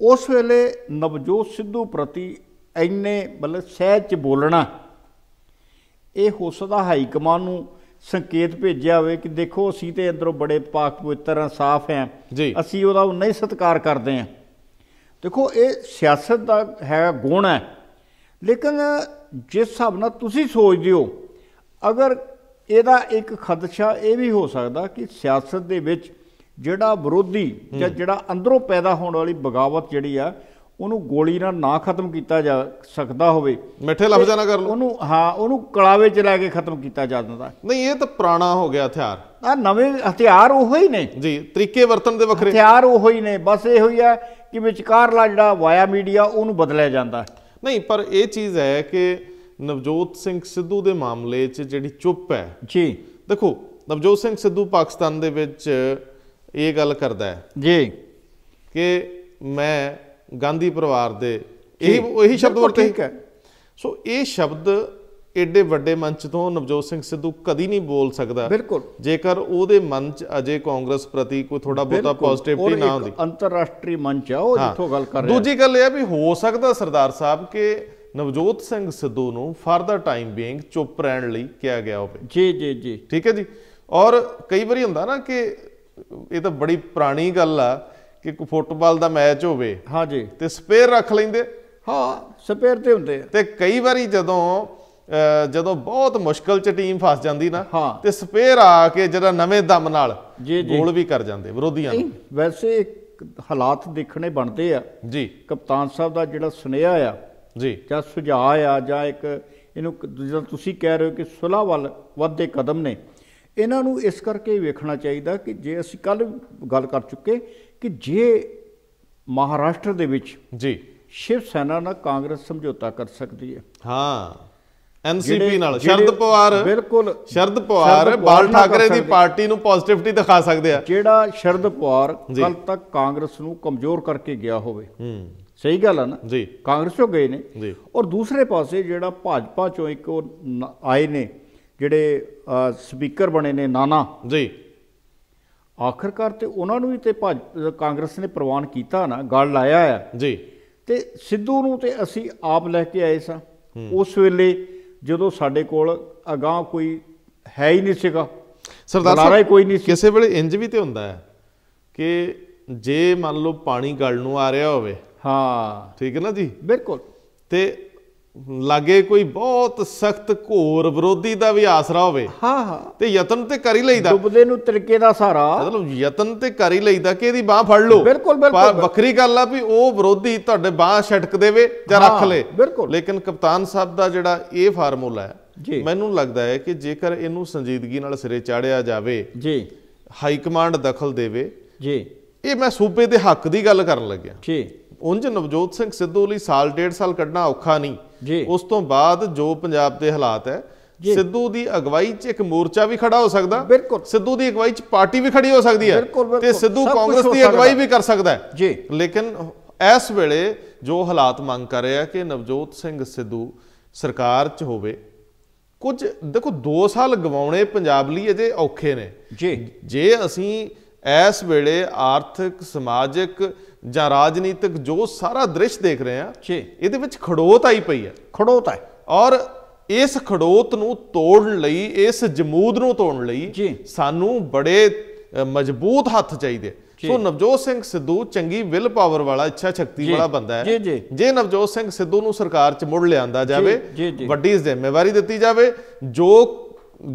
ਉਸ ਵੇਲੇ ਨਵਜੋਤ ਸਿੱਧੂ ਪ੍ਰਤੀ ਇੰਨੇ ਮਤਲਬ ਸਹਿਜ ਚ ਬੋਲਣਾ ਇਹ ਹੋ ਸਕਦਾ ਹਾਈ ਕਮਾਨ ਨੂੰ ਸੰਕੇਤ ਭੇਜਿਆ ਹੋਵੇ ਕਿ ਦੇਖੋ ਅਸੀਂ ਤੇ ਅੰਦਰੋਂ ਬੜੇ ਪਾਕ ਪਵਿੱਤਰ ਆ ਸਾਫ਼ ਆ ਜੀ। ਅਸੀਂ ਉਹਦਾ ਨਹੀਂ ਸਤਿਕਾਰ ਕਰਦੇ ਆ ਦੇਖੋ ਇਹ ਸਿਆਸਤ ਦਾ ਹੈ ਗੁਣ ਹੈ। ਲੇਕਿਨ ਜਿਸ ਹਿਸਾਬ ਨਾਲ ਤੁਸੀਂ ਸੋਚਦੇ ਹੋ ਅਗਰ ਇਹਦਾ ਇੱਕ ਖਦਸ਼ਾ ਇਹ ਵੀ ਹੋ ਸਕਦਾ ਕਿ ਸਿਆਸਤ ਦੇ ਵਿੱਚ ਜਿਹੜਾ ਵਿਰੋਧੀ ਜਾਂ ਜਿਹੜਾ ਅੰਦਰੋਂ ਪੈਦਾ ਹੋਣ ਵਾਲੀ ਬਗਾਵਤ ਜਿਹੜੀ ਆ ਉਹਨੂੰ ਗੋਲੀ ਨਾਲ ਨਾ ਖਤਮ ਕੀਤਾ ਜਾ ਸਕਦਾ ਹੋਵੇ। ਮਿੱਠੇ ਲਫ਼ਜ਼ਾਂ ਨਾਲ ਕਰ ਲਓ। ਉਹਨੂੰ ਹਾਂ ਉਹਨੂੰ ਕਲਾਵੇ ਚ ਲੈ ਕੇ ਖਤਮ ਕੀਤਾ ਜਾ ਦਿੰਦਾ ਨਹੀਂ ਇਹ ਤਾਂ ਪੁਰਾਣਾ ਹੋ ਗਿਆ ਹਥਿਆਰ। ਆ ਨਵੇਂ ਹਥਿਆਰ ਉਹੋ ਹੀ ਨੇ। ਜੀ ਤਰੀਕੇ ਵਰਤਣ ਦੇ ਵੱਖਰੇ। ਹਥਿਆਰ ਉਹੋ ਹੀ ਨੇ। ਬਸ ਇਹੋ ਹੀ ਆ ਕਿ ਵਿਚਕਾਰਲਾ ਜਿਹੜਾ ਵਾਇਆ ਮੀਡੀਆ ਉਹਨੂੰ ਬਦਲਿਆ ਜਾਂਦਾ ਨਹੀਂ ਪਰ ਇਹ ਚੀਜ਼ ਹੈ ਕਿ ਨਵਜੋਤ ਸਿੰਘ ਸਿੱਧੂ ਦੇ ਮਾਮਲੇ 'ਚ ਜਿਹੜੀ ਚੁੱਪ ਹੈ। ਜੀ। ਦੇਖੋ ਨਵਜੋਤ ਸਿੰਘ ਸਿੱਧੂ ਪਾਕਿਸਤਾਨ ਦੇ ਵਿੱਚ ਇਹ ਗੱਲ ਕਰਦਾ ਹੈ ਜੀ। ਕਿ ਮੈਂ ਗਾਂਧੀ ਪਰਿਵਾਰ ਦੇ ਇਹੀ ਇਹੀ ਸ਼ਬਦ ਵਰਤੇ ਸੋ ਇਹ ਸ਼ਬਦ ਏਡੇ ਵੱਡੇ ਮੰਚ ਤੋਂ ਨਵਜੋਤ ਸਿੰਘ ਸਿੱਧੂ ਕਦੀ ਨਹੀਂ ਬੋਲ ਸਕਦਾ। ਬਿਲਕੁਲ। ਜੇਕਰ ਉਹਦੇ ਮਨ 'ਚ ਅਜੇ ਕਾਂਗਰਸ ਪ੍ਰਤੀ ਕੋਈ ਥੋੜਾ ਬਹੁਤਾ। ਪੋਜ਼ਿਟਿਵਿਟੀ ਨਾ ਹੁੰਦੀ। ਅੰਤਰਰਾਸ਼ਟਰੀ ਮੰਚ ਆ ਉਹ। ਜਿੱਥੋਂ ਗੱਲ ਕਰ ਰਿਹਾ। ਦੂਜੀ ਗੱਲ ਇਹ ਆ ਵੀ ਹੋ ਸਕਦਾ ਸਰਦਾਰ ਸਾਹਿਬ ਕਿ ਨਵਜੋਤ ਸਿੰਘ ਸਿੱਧੂ ਨੂੰ ਫਰਦਰ ਟਾਈਮ ਬੀਇੰਗ ਚੁੱਪ ਰਹਿਣ ਲਈ ਕਿਹਾ ਗਿਆ ਹੋਵੇ। ਜੀ ਜੀ ਜੀ। ਠੀਕ ਹੈ ਜੀ? ਔਰ ਕਈ ਵਾਰੀ ਹੁੰਦਾ ਨਾ ਕਿ ਇਹ ਤਾਂ ਬੜੀ ਪੁਰਾਣੀ ਗੱਲ ਆ ਕਿ ਕੋਈ ਫੁੱਟਬਾਲ ਦਾ ਮੈਚ ਹੋਵੇ ਹਾਂ ਜੀ। ਤੇ ਸਪੇਅਰ ਰੱਖ ਲੈਂਦੇ। ਹਾਂ ਸਪੇਅਰ ਤੇ ਹੁੰਦੇ ਆ। ਤੇ ਕਈ ਵਾਰੀ ਜਦੋਂ ਜਦੋਂ ਬਹੁਤ ਮੁਸ਼ਕਲ ਚ ਟੀਮ ਫਸ ਜਾਂਦੀ ਨਾ। ਤੇ ਸਪੇਅਰ ਆ ਕੇ ਜਿਹੜਾ ਨਵੇਂ ਦਮ ਨਾਲ। ਗੋਲ ਵੀ ਕਰ ਜਾਂਦੇ ਵਿਰੋਧੀਆਂ ਵੈਸੇ ਹਾਲਾਤ ਦੇਖਣੇ ਬਣਦੇ ਆ। ਜੀ। ਕਪਤਾਨ ਸਾਹਿਬ ਦਾ ਜਿਹੜਾ ਸੁਨੇਹਾ ਆ ਜੀ। ਜਾਂ ਸੁਝਾਅ ਆ ਜਾਂ ਇੱਕ ਇਹਨੂੰ ਜਿਹੜਾ ਤੁਸੀਂ ਕਹਿ ਰਹੇ ਹੋ ਕਿ ਸੁਲ੍ਹਾ ਵੱਲ ਵੱਧਦੇ ਕਦਮ ਨੇ ਇਹਨਾਂ ਨੂੰ ਇਸ ਕਰਕੇ ਵੇਖਣਾ ਚਾਹੀਦਾ ਕਿ ਜੇ ਅਸੀਂ ਕੱਲ ਗੱਲ ਕਰ ਚੁੱਕੇ ਕਿ ਜੇ ਮਹਾਰਾਸ਼ਟਰ ਦੇ ਵਿੱਚ ਜੀ। ਸ਼ਿਵ ਸੈਨਾ ਨਾਲ ਕਾਂਗਰਸ ਸਮਝੌਤਾ ਕਰ ਸਕਦੀ ਹੈ। ਹਾਂ। ਐਨਸੀਪੀ ਨਾਲ। ਸ਼ਰਦ ਪਵਾਰ ਬਿਲਕੁਲ ਸ਼ਰਦ ਪਵਾਰ ਬਾਲ ਠਾਕਰੇ ਦੀ। ਪਾਰਟੀ ਨੂੰ ਪੋਜ਼ਿਟਿਵਿਟੀ ਦਿਖਾ ਸਕਦੇ ਆ। ਜਿਹੜਾ ਸ਼ਰਦ ਪਵਾਰ। ਕੱਲ ਤੱਕ ਕਾਂਗਰਸ ਨੂੰ ਕਮਜ਼ੋਰ ਕਰਕੇ ਗਿਆ ਹੋਵੇ। ਹੂੰ। ਸਹੀ ਗੱਲ ਆ ਨਾ? ਜੀ। ਕਾਂਗਰਸ ਚੋਂ ਗਏ ਨੇ। ਜੀ। ਔਰ ਦੂਸਰੇ ਪਾਸੇ ਜਿਹੜਾ ਭਾਜਪਾ ਚੋਂ ਇੱਕ ਆਏ ਨੇ ਜਿਹੜੇ ਸਪੀਕਰ ਬਣੇ ਨੇ ਨਾਨਾ। ਜੀ। ਆਖਰਕਾਰ ਤੇ ਉਹਨਾਂ ਨੂੰ ਵੀ ਤੇ ਭਾਜ ਕਾਂਗਰਸ ਨੇ ਪ੍ਰਵਾਨ ਕੀਤਾ ਨਾ ਗੱਲ ਲਾਇਆ ਆ। ਜੀ। ਤੇ ਸਿੱਧੂ ਨੂੰ ਤੇ ਅਸੀਂ ਆਪ ਲੈ ਕੇ ਆਏ ਸਾਂ। ਉਸ ਵੇਲੇ ਜਦੋਂ ਸਾਡੇ ਕੋਲ ਅਗਾਹ ਕੋਈ ਹੈ ਹੀ ਨਹੀਂ ਸੀਗਾ ਸਰਦਾਰ ਸਾਹਿਬ ਕੋਈ ਨਹੀਂ ਕਿਸੇ ਵੇਲੇ ਇੰਜ ਵੀ ਤੇ ਹੁੰਦਾ ਹੈ ਕਿ ਜੇ ਮੰਨ ਲਓ ਪਾਣੀ ਗਲ ਨੂੰ ਆ ਰਿਹਾ ਹੋਵੇ ਹਾਂ। ਠੀਕ ਹੈ ਨਾ ਜੀ? ਬਿਲਕੁਲ। ਤੇ ਲਾਗੇ ਕੋਈ ਬਹੁਤ ਸਖਤ ਘੋਰ ਵਿਰੋਧੀ ਦਾ ਵੀ ਆਸਰਾ ਹੋਵੇ ਹਾਂ ਹਾਂ। ਤੇ ਯਤਨ ਤੇ ਕਰ ਹੀ ਲਈਦਾ। ਡੁੱਬਦੇ ਨੂੰ ਤਿਲਕੇ ਦਾ ਸਹਾਰਾ। ਮਤਲਬ ਯਤਨ ਤੇ ਕਰ ਹੀ ਲਈਦਾ ਕਿ ਇਹਦੀ ਬਾਹ ਫੜ ਲਓ। ਬਿਲਕੁਲ, ਬਿਲਕੁਲ, ਵੱਖਰੀ ਗੱਲ ਆ ਵੀ ਉਹ ਵਿਰੋਧੀ ਤੁਹਾਡੇ ਬਾਹ ਛਟਕ ਦੇਵੇ ਜਾਂ ਰੱਖ ਲੇ। ਬਿਲਕੁਲ। ਲੇਕਿਨ ਕਪਤਾਨ ਸਾਹਿਬ ਦਾ ਜਿਹੜਾ ਇਹ ਫਾਰਮੂਲਾ ਹੈ ਜੀ। ਮੈਨੂੰ ਲੱਗਦਾ ਹੈ ਕਿ ਜੇਕਰ ਇਹਨੂੰ ਸੰਜੀਦਗੀ ਨਾਲ ਸਿਰੇ ਚਾੜਿਆ ਜਾਵੇ ਜੀ। ਹਾਈ ਕਮਾਂਡ ਦਖਲ ਦੇਵੇ ਜੀ। ਇਹ ਮੈਂ ਸੂਬੇ ਦੇ ਹੱਕ ਦੀ ਗੱਲ ਕਰਨ ਲੱਗਿਆ। ਜੀ। ਉਂਝ ਨਵਜੋਤ ਸਿੰਘ ਸਿੱਧੂ ਲਈ ਸਾਲ ਡੇਢ ਸਾਲ ਕੱਢਣਾ ਔਖਾ ਨਹੀਂ। ਜੀ। ਉਸ ਤੋਂ ਬਾਅਦ ਜੋ ਪੰਜਾਬ ਦੇ ਹਾਲਾਤ ਹੈ ਸਿੱਧੂ ਦੀ ਅਗਵਾਈ 'ਚ ਇੱਕ ਮੋਰਚਾ ਵੀ ਖੜਾ ਹੋ ਸਕਦਾ। ਬਿਲਕੁਲ। ਸਿੱਧੂ ਦੀ ਅਗਵਾਈ 'ਚ ਪਾਰਟੀ ਵੀ ਖੜੀ ਹੋ ਸਕਦੀ ਹੈ। ਤੇ ਸਿੱਧੂ ਕਾਂਗਰਸ ਦੀ ਅਗਵਾਈ। ਵੀ ਕਰ ਸਕਦਾ ਹੈ। ਜੀ। ਲੇਕਿਨ ਇਸ ਵੇਲੇ ਜੋ ਹਾਲਾਤ ਮੰਗ ਕਰ ਰਹੇ ਕਿ ਨਵਜੋਤ ਸਿੰਘ ਸਿੱਧੂ ਸਰਕਾਰ 'ਚ ਹੋਵੇ ਕੁਝ ਦੇਖੋ 2 ਸਾਲ ਗਵਾਉਣੇ ਪੰਜਾਬ ਲਈ ਅਜੇ ਔਖੇ ਨੇ। ਜੀ। ਜੇ ਅਸੀਂ ਇਸ ਵੇਲੇ ਆਰਥਿਕ ਸਮਾਜਿਕ ਜਾਂ ਰਾਜਨੀਤਿਕ ਜੋ ਸਾਰਾ ਦ੍ਰਿਸ਼ ਦੇਖ ਰਹੇ ਹਾਂ ਜੀ। ਇਹਦੇ ਵਿੱਚ ਖੜੋਤ ਆਈ ਪਈ ਹੈ। ਖੜੋਤਾ ਹੈ ਔਰ ਇਸ ਖੜੋਤ ਨੂੰ ਤੋੜਨ ਲਈ ਇਸ ਜਮੂਦ ਨੂੰ ਤੋੜਨ ਲਈ। ਸਾਨੂੰ ਬੜੇ ਮਜ਼ਬੂਤ ਹੱਥ ਚਾਹੀਦੇ। ਸੋ ਨਵਜੋਤ ਸਿੰਘ ਸਿੱਧੂ ਚੰਗੀ ਵਿਲ ਪਾਵਰ ਵਾਲਾ ਇੱਛਾ ਸ਼ਕਤੀ ਵਾਲਾ ਬੰਦਾ ਹੈ। ਜੀ, ਨਵਜੋਤ ਸਿੰਘ ਸਿੱਧੂ ਨੂੰ ਸਰਕਾਰ 'ਚ ਮੁੜ ਲਿਆਂਦਾ ਜਾਵੇ। ਵੱਡੀ ਜ਼ਿੰਮੇਵਾਰੀ ਦਿੱਤੀ ਜਾਵੇ ਜੋ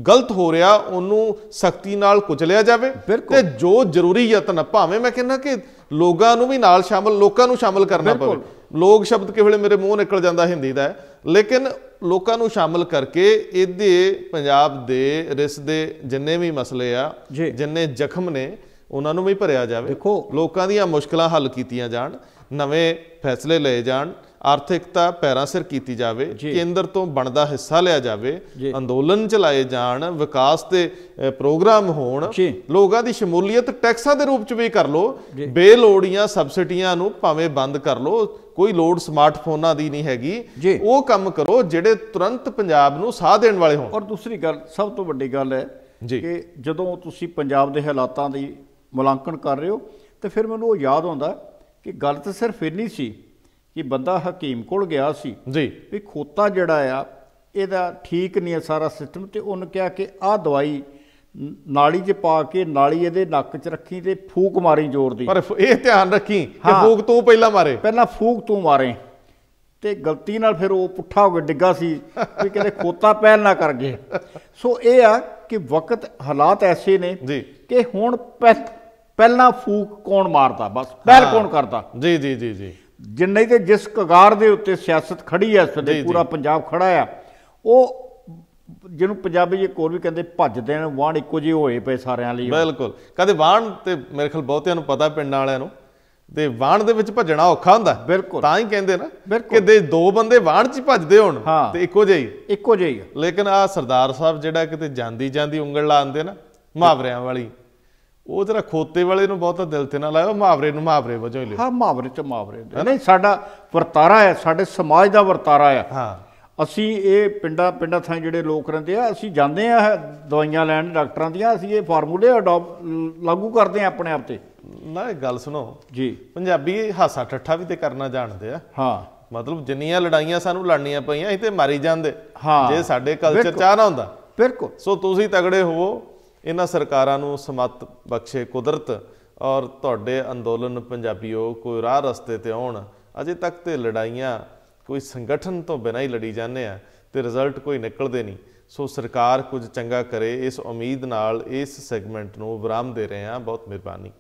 ਗਲਤ ਹੋ ਰਿਹਾ ਉਹਨੂੰ ਸਖਤੀ ਨਾਲ ਕੁਚਲਿਆ ਜਾਵੇ। ਤੇ ਜੋ ਜ਼ਰੂਰੀ ਯਤਨ ਭਾਵੇਂ ਮੈਂ ਕਹਿੰਦਾ ਕਿ ਲੋਕਾਂ ਨੂੰ ਵੀ ਨਾਲ ਸ਼ਾਮਲ ਲੋਕਾਂ ਨੂੰ ਸ਼ਾਮਲ ਕਰਨਾ ਪਵੇ। ਲੋਕ ਸ਼ਬਦ ਕਿਹੜੇ ਮੇਰੇ ਮੂੰਹ ਨਿਕਲ ਜਾਂਦਾ ਹਿੰਦੀ ਦਾ ਲੇਕਿਨ ਲੋਕਾਂ ਨੂੰ ਸ਼ਾਮਲ ਕਰਕੇ ਇਹਦੇ ਪੰਜਾਬ ਦੇ ਰਿਸ ਦੇ ਜਿੰਨੇ ਵੀ ਮਸਲੇ ਆ। ਜਿੰਨੇ ਜ਼ਖਮ ਨੇ ਉਹਨਾਂ ਨੂੰ ਵੀ ਭਰਿਆ ਜਾਵੇ ਦੇਖੋ- ਲੋਕਾਂ ਦੀਆਂ ਮੁਸ਼ਕਲਾਂ ਹੱਲ ਕੀਤੀਆਂ ਜਾਣ ਨਵੇਂ ਫੈਸਲੇ ਲਏ ਜਾਣ ਆਰਥਿਕਤਾ ਪੈਰਾਂ ਸਿਰ ਕੀਤੀ ਜਾਵੇ। ਕੇਂਦਰ ਤੋਂ ਬਣਦਾ ਹਿੱਸਾ ਲਿਆ ਜਾਵੇ। ਅੰਦੋਲਨ ਚਲਾਏ ਜਾਣ ਵਿਕਾਸ ਅ, ਪ੍ਰੋਗਰਾਮ ਹੋਣ। ਲੋਕਾਂ ਦੀ ਸ਼ਮੂਲੀਅਤ ਟੈਕਸਾਂ ਦੇ ਰੂਪ ਚ ਵੀ ਕਰ ਲੋ ਬੇਲੋੜੀਆਂ ਸਬਸਿਡੀਆਂ ਨੂੰ ਭਾਵੇਂ ਬੰਦ ਕਰ ਲੋ ਕੋਈ ਲੋੜ ਸਮਾਰਟਫੋਨਾਂ ਦੀ ਨਹੀਂ ਹੈਗੀ। ਉਹ ਕੰਮ ਕਰੋ ਜਿਹੜੇ ਤੁਰੰਤ ਪੰਜਾਬ ਨੂੰ ਸਾਹ ਦੇਣ ਵਾਲੇ ਹੋਣ ਔਰ ਦੂਸਰੀ ਗੱਲ ਸਭ ਤੋਂ ਵੱਡੀ ਗੱਲ ਹੈ। ਕਿ ਜਦੋਂ ਤੁਸੀਂ ਪੰਜਾਬ ਦੇ ਹਾਲਾਤਾਂ ਦੀ ਮੁਲਾਂਕਣ ਕਰ ਰਹੇ ਹੋ ਤੇ ਫਿਰ ਮੈਨੂੰ ਉਹ ਯਾਦ ਆਉਂਦਾ ਕਿ ਗੱਲ ਤਾਂ ਸਿਰਫ ਇੰਨੀ ਸੀ ਕਿ ਬੰਦਾ ਹਕੀਮ ਕੋਲ ਗਿਆ ਸੀ। ਜੀ। ਵੀ ਖੋਤਾ ਜਿਹੜਾ ਆ ਇਹਦਾ ਠੀਕ ਨਹੀਂ ਹੈ ਸਾਰਾ ਸਿਸਟਮ ਤੇ ਉਹਨੇ ਕਿਹਾ ਕਿ ਆਹ ਦਵਾਈ ਨਾਲੀ 'ਚ ਪਾ ਕੇ ਨਾਲੀ ਇਹਦੇ ਨੱਕ 'ਚ ਰੱਖੀ ਤੇ ਫੂਕ ਮਾਰੀ ਜ਼ੋਰ ਦੀ। ਪਰ ਇਹ ਧਿਆਨ ਰੱਖੀ ਕਿ। ਫੂਕ ਤੂੰ ਪਹਿਲਾਂ ਮਾਰੇ। ਪਹਿਲਾਂ ਫੂਕ ਤੂੰ ਮਾਰੇ। ਤੇ ਗਲਤੀ ਨਾਲ ਫਿਰ ਉਹ ਪੁੱਠਾ ਹੋ ਕੇ ਡਿੱਗਾ ਸੀ ਵੀ ਕਹਿੰਦੇ ਖੋਤਾ ਪਹਿਲ ਨਾ ਕਰ ਗਏ। ਸੋ ਇਹ ਆ ਕਿ ਵਕਤ ਹਾਲਾਤ ਐਸੇ ਨੇ ਜੀ। ਕਿ ਹੁਣ ਪਹਿ- ਪਹਿਲਾਂ ਫੂਕ ਕੌਣ ਮਾਰਦਾ ਬਸ ਪਹਿਲ। ਕੌਣ ਕਰਦਾ? ਜੀ ਜੀ ਜੀ ਜੀ। ਜਿੰਨੇ ਤੇ ਜਿਸ ਕਗਾਰ ਦੇ ਉੱਤੇ ਸਿਆਸਤ ਖੜੀ ਹੈ ਇਸ ਵੇਲੇ। ਪੂਰਾ ਪੰਜਾਬ ਖੜਾ ਆ ਉਹ ਜਿਹਨੂੰ ਪੰਜਾਬੀ ਜੇ ਕੋਰ ਵੀ ਕਹਿੰਦੇ ਭੱਜਦੇ ਨੇ ਵਾਣ ਇੱਕੋ ਜਿਹੇ ਹੋਏ ਪਏ ਸਾਰਿਆਂ ਲਈ ਬਿਲਕੁਲ ਕਦੇ ਵਾਹਣ ਤੇ ਮੇਰੇ ਖਿਆਲ ਬਹੁਤਿਆਂ ਨੂੰ ਪਤਾ ਪਿੰਡਾਂ ਵਾਲਿਆਂ ਨੂੰ ਤੇ ਵਾਹਣ ਦੇ ਵਿੱਚ ਭੱਜਣਾ ਔਖਾ ਹੁੰਦਾ ਬਿਲਕੁਲ। ਤਾਂ ਹੀ ਕਹਿੰਦੇ ਨਾ। ਕਿ ਦੇ ਦੋ ਬੰਦੇ ਵਾਹਣ 'ਚ ਭੱਜਦੇ ਹੋਣ। ਤੇ ਇੱਕੋ ਜਿਹੀ ਇੱਕੋ ਜਿਹੇ। ਲੇਕਿਨ ਆ ਸਰਦਾਰ ਸਾਹਿਬ ਜਿਹੜਾ ਕਿਤੇ ਜਾਂਦੀ ਜਾਂਦੀ ਉਂਗਲ ਲਾਉਂਦੇ ਨਾ ਮੁਹਾਵਰਿਆਂ ਵਾਲੀ ਉਹ ਜਰਾ ਖੋਤੇ ਵਾਲੇ ਨੂੰ ਬਹੁਤਾ ਦਿਲ ਤੇ ਨਾ ਲਾਇਓ ਮੁਹਾਵਰੇ ਨੂੰ ਮੁਹਾਵਰੇ ਵਜੋਂ ਹੀ ਲਿਓ। ਹਾਂ ਮੁਹਾਵਰੇ ਚ ਮੁਹਾਵਰੇ। ਨਹੀਂ ਸਾਡਾ ਵਰਤਾਰਾ ਹੈ ਸਾਡੇ ਸਮਾਜ ਦਾ ਵਰਤਾਰਾ ਹੈ। ਹਾਂ। ਅਸੀਂ ਇਹ ਪਿੰਡਾਂ ਪਿੰਡਾਂ ਥਾਂ ਜਿਹੜੇ ਲੋਕ ਰਹਿੰਦੇ ਆ ਅਸੀਂ ਜਾਂਦੇ ਆ ਦਵਾਈਆਂ ਲੈਣ ਡਾਕਟਰਾਂ ਦੀਆਂ ਅਸੀਂ ਇਹ ਫਾਰਮੂਲੇ ਲਾਗੂ ਕਰਦੇ ਆ ਆਪਣੇ ਆਪ ਤੇ। ਨਾ ਇਹ ਗੱਲ ਸੁਣੋ। ਜੀ। ਪੰਜਾਬੀ ਹਾਸਾ ਠੱਠਾ ਵੀ ਤੇ ਕਰਨਾ ਜਾਣਦੇ ਆ। ਹਾਂ। ਮਤਲਬ ਜਿੰਨੀਆਂ ਲੜਾਈਆਂ ਸਾਨੂੰ ਲੜਨੀਆਂ ਪਈਆਂ ਇਹ ਤੇ ਮਾਰੀ ਜਾਂਦੇ। ਹਾਂ। ਜੇ ਸਾਡੇ ਕਲਚਰ। ਚਾਹ ਨਾ ਹੁੰਦਾ। ਬਿਲਕੁਲ। ਸੋ ਤੁਸੀਂ ਤਗੜੇ ਹੋਵੋ। ਇਹਨਾਂ ਸਰਕਾਰਾਂ ਨੂੰ ਸਮਤ ਬਖਸ਼ੇ ਕੁਦਰਤ ਔਰ ਤੁਹਾਡੇ ਅੰਦੋਲਨ ਪੰਜਾਬੀਓ ਕੋਈ ਰਾਹ ਰਸਤੇ ਤੇ ਆਉਣ, ਅਜੇ ਤੱਕ ਤੇ ਲੜਾਈਆਂ ਕੋਈ ਸੰਗਠਨ ਤੋਂ ਬਿਨਾਂ ਹੀ ਲੜੀ ਜਾਂਦੇ ਆ ਤੇ ਰਿਜ਼ਲਟ ਕੋਈ ਨਿਕਲਦੇ ਨਹੀਂ। ਸੋ ਸਰਕਾਰ ਕੁਝ ਚੰਗਾ ਕਰੇ, ਇਸ ਉਮੀਦ ਨਾਲ ਇਸ ਸੈਗਮੈਂਟ ਨੂੰ ਵਿਰਾਮ ਦੇ ਰਹੇ ਹਾਂ। ਬਹੁਤ ਮਿਹਰਬਾਨੀ।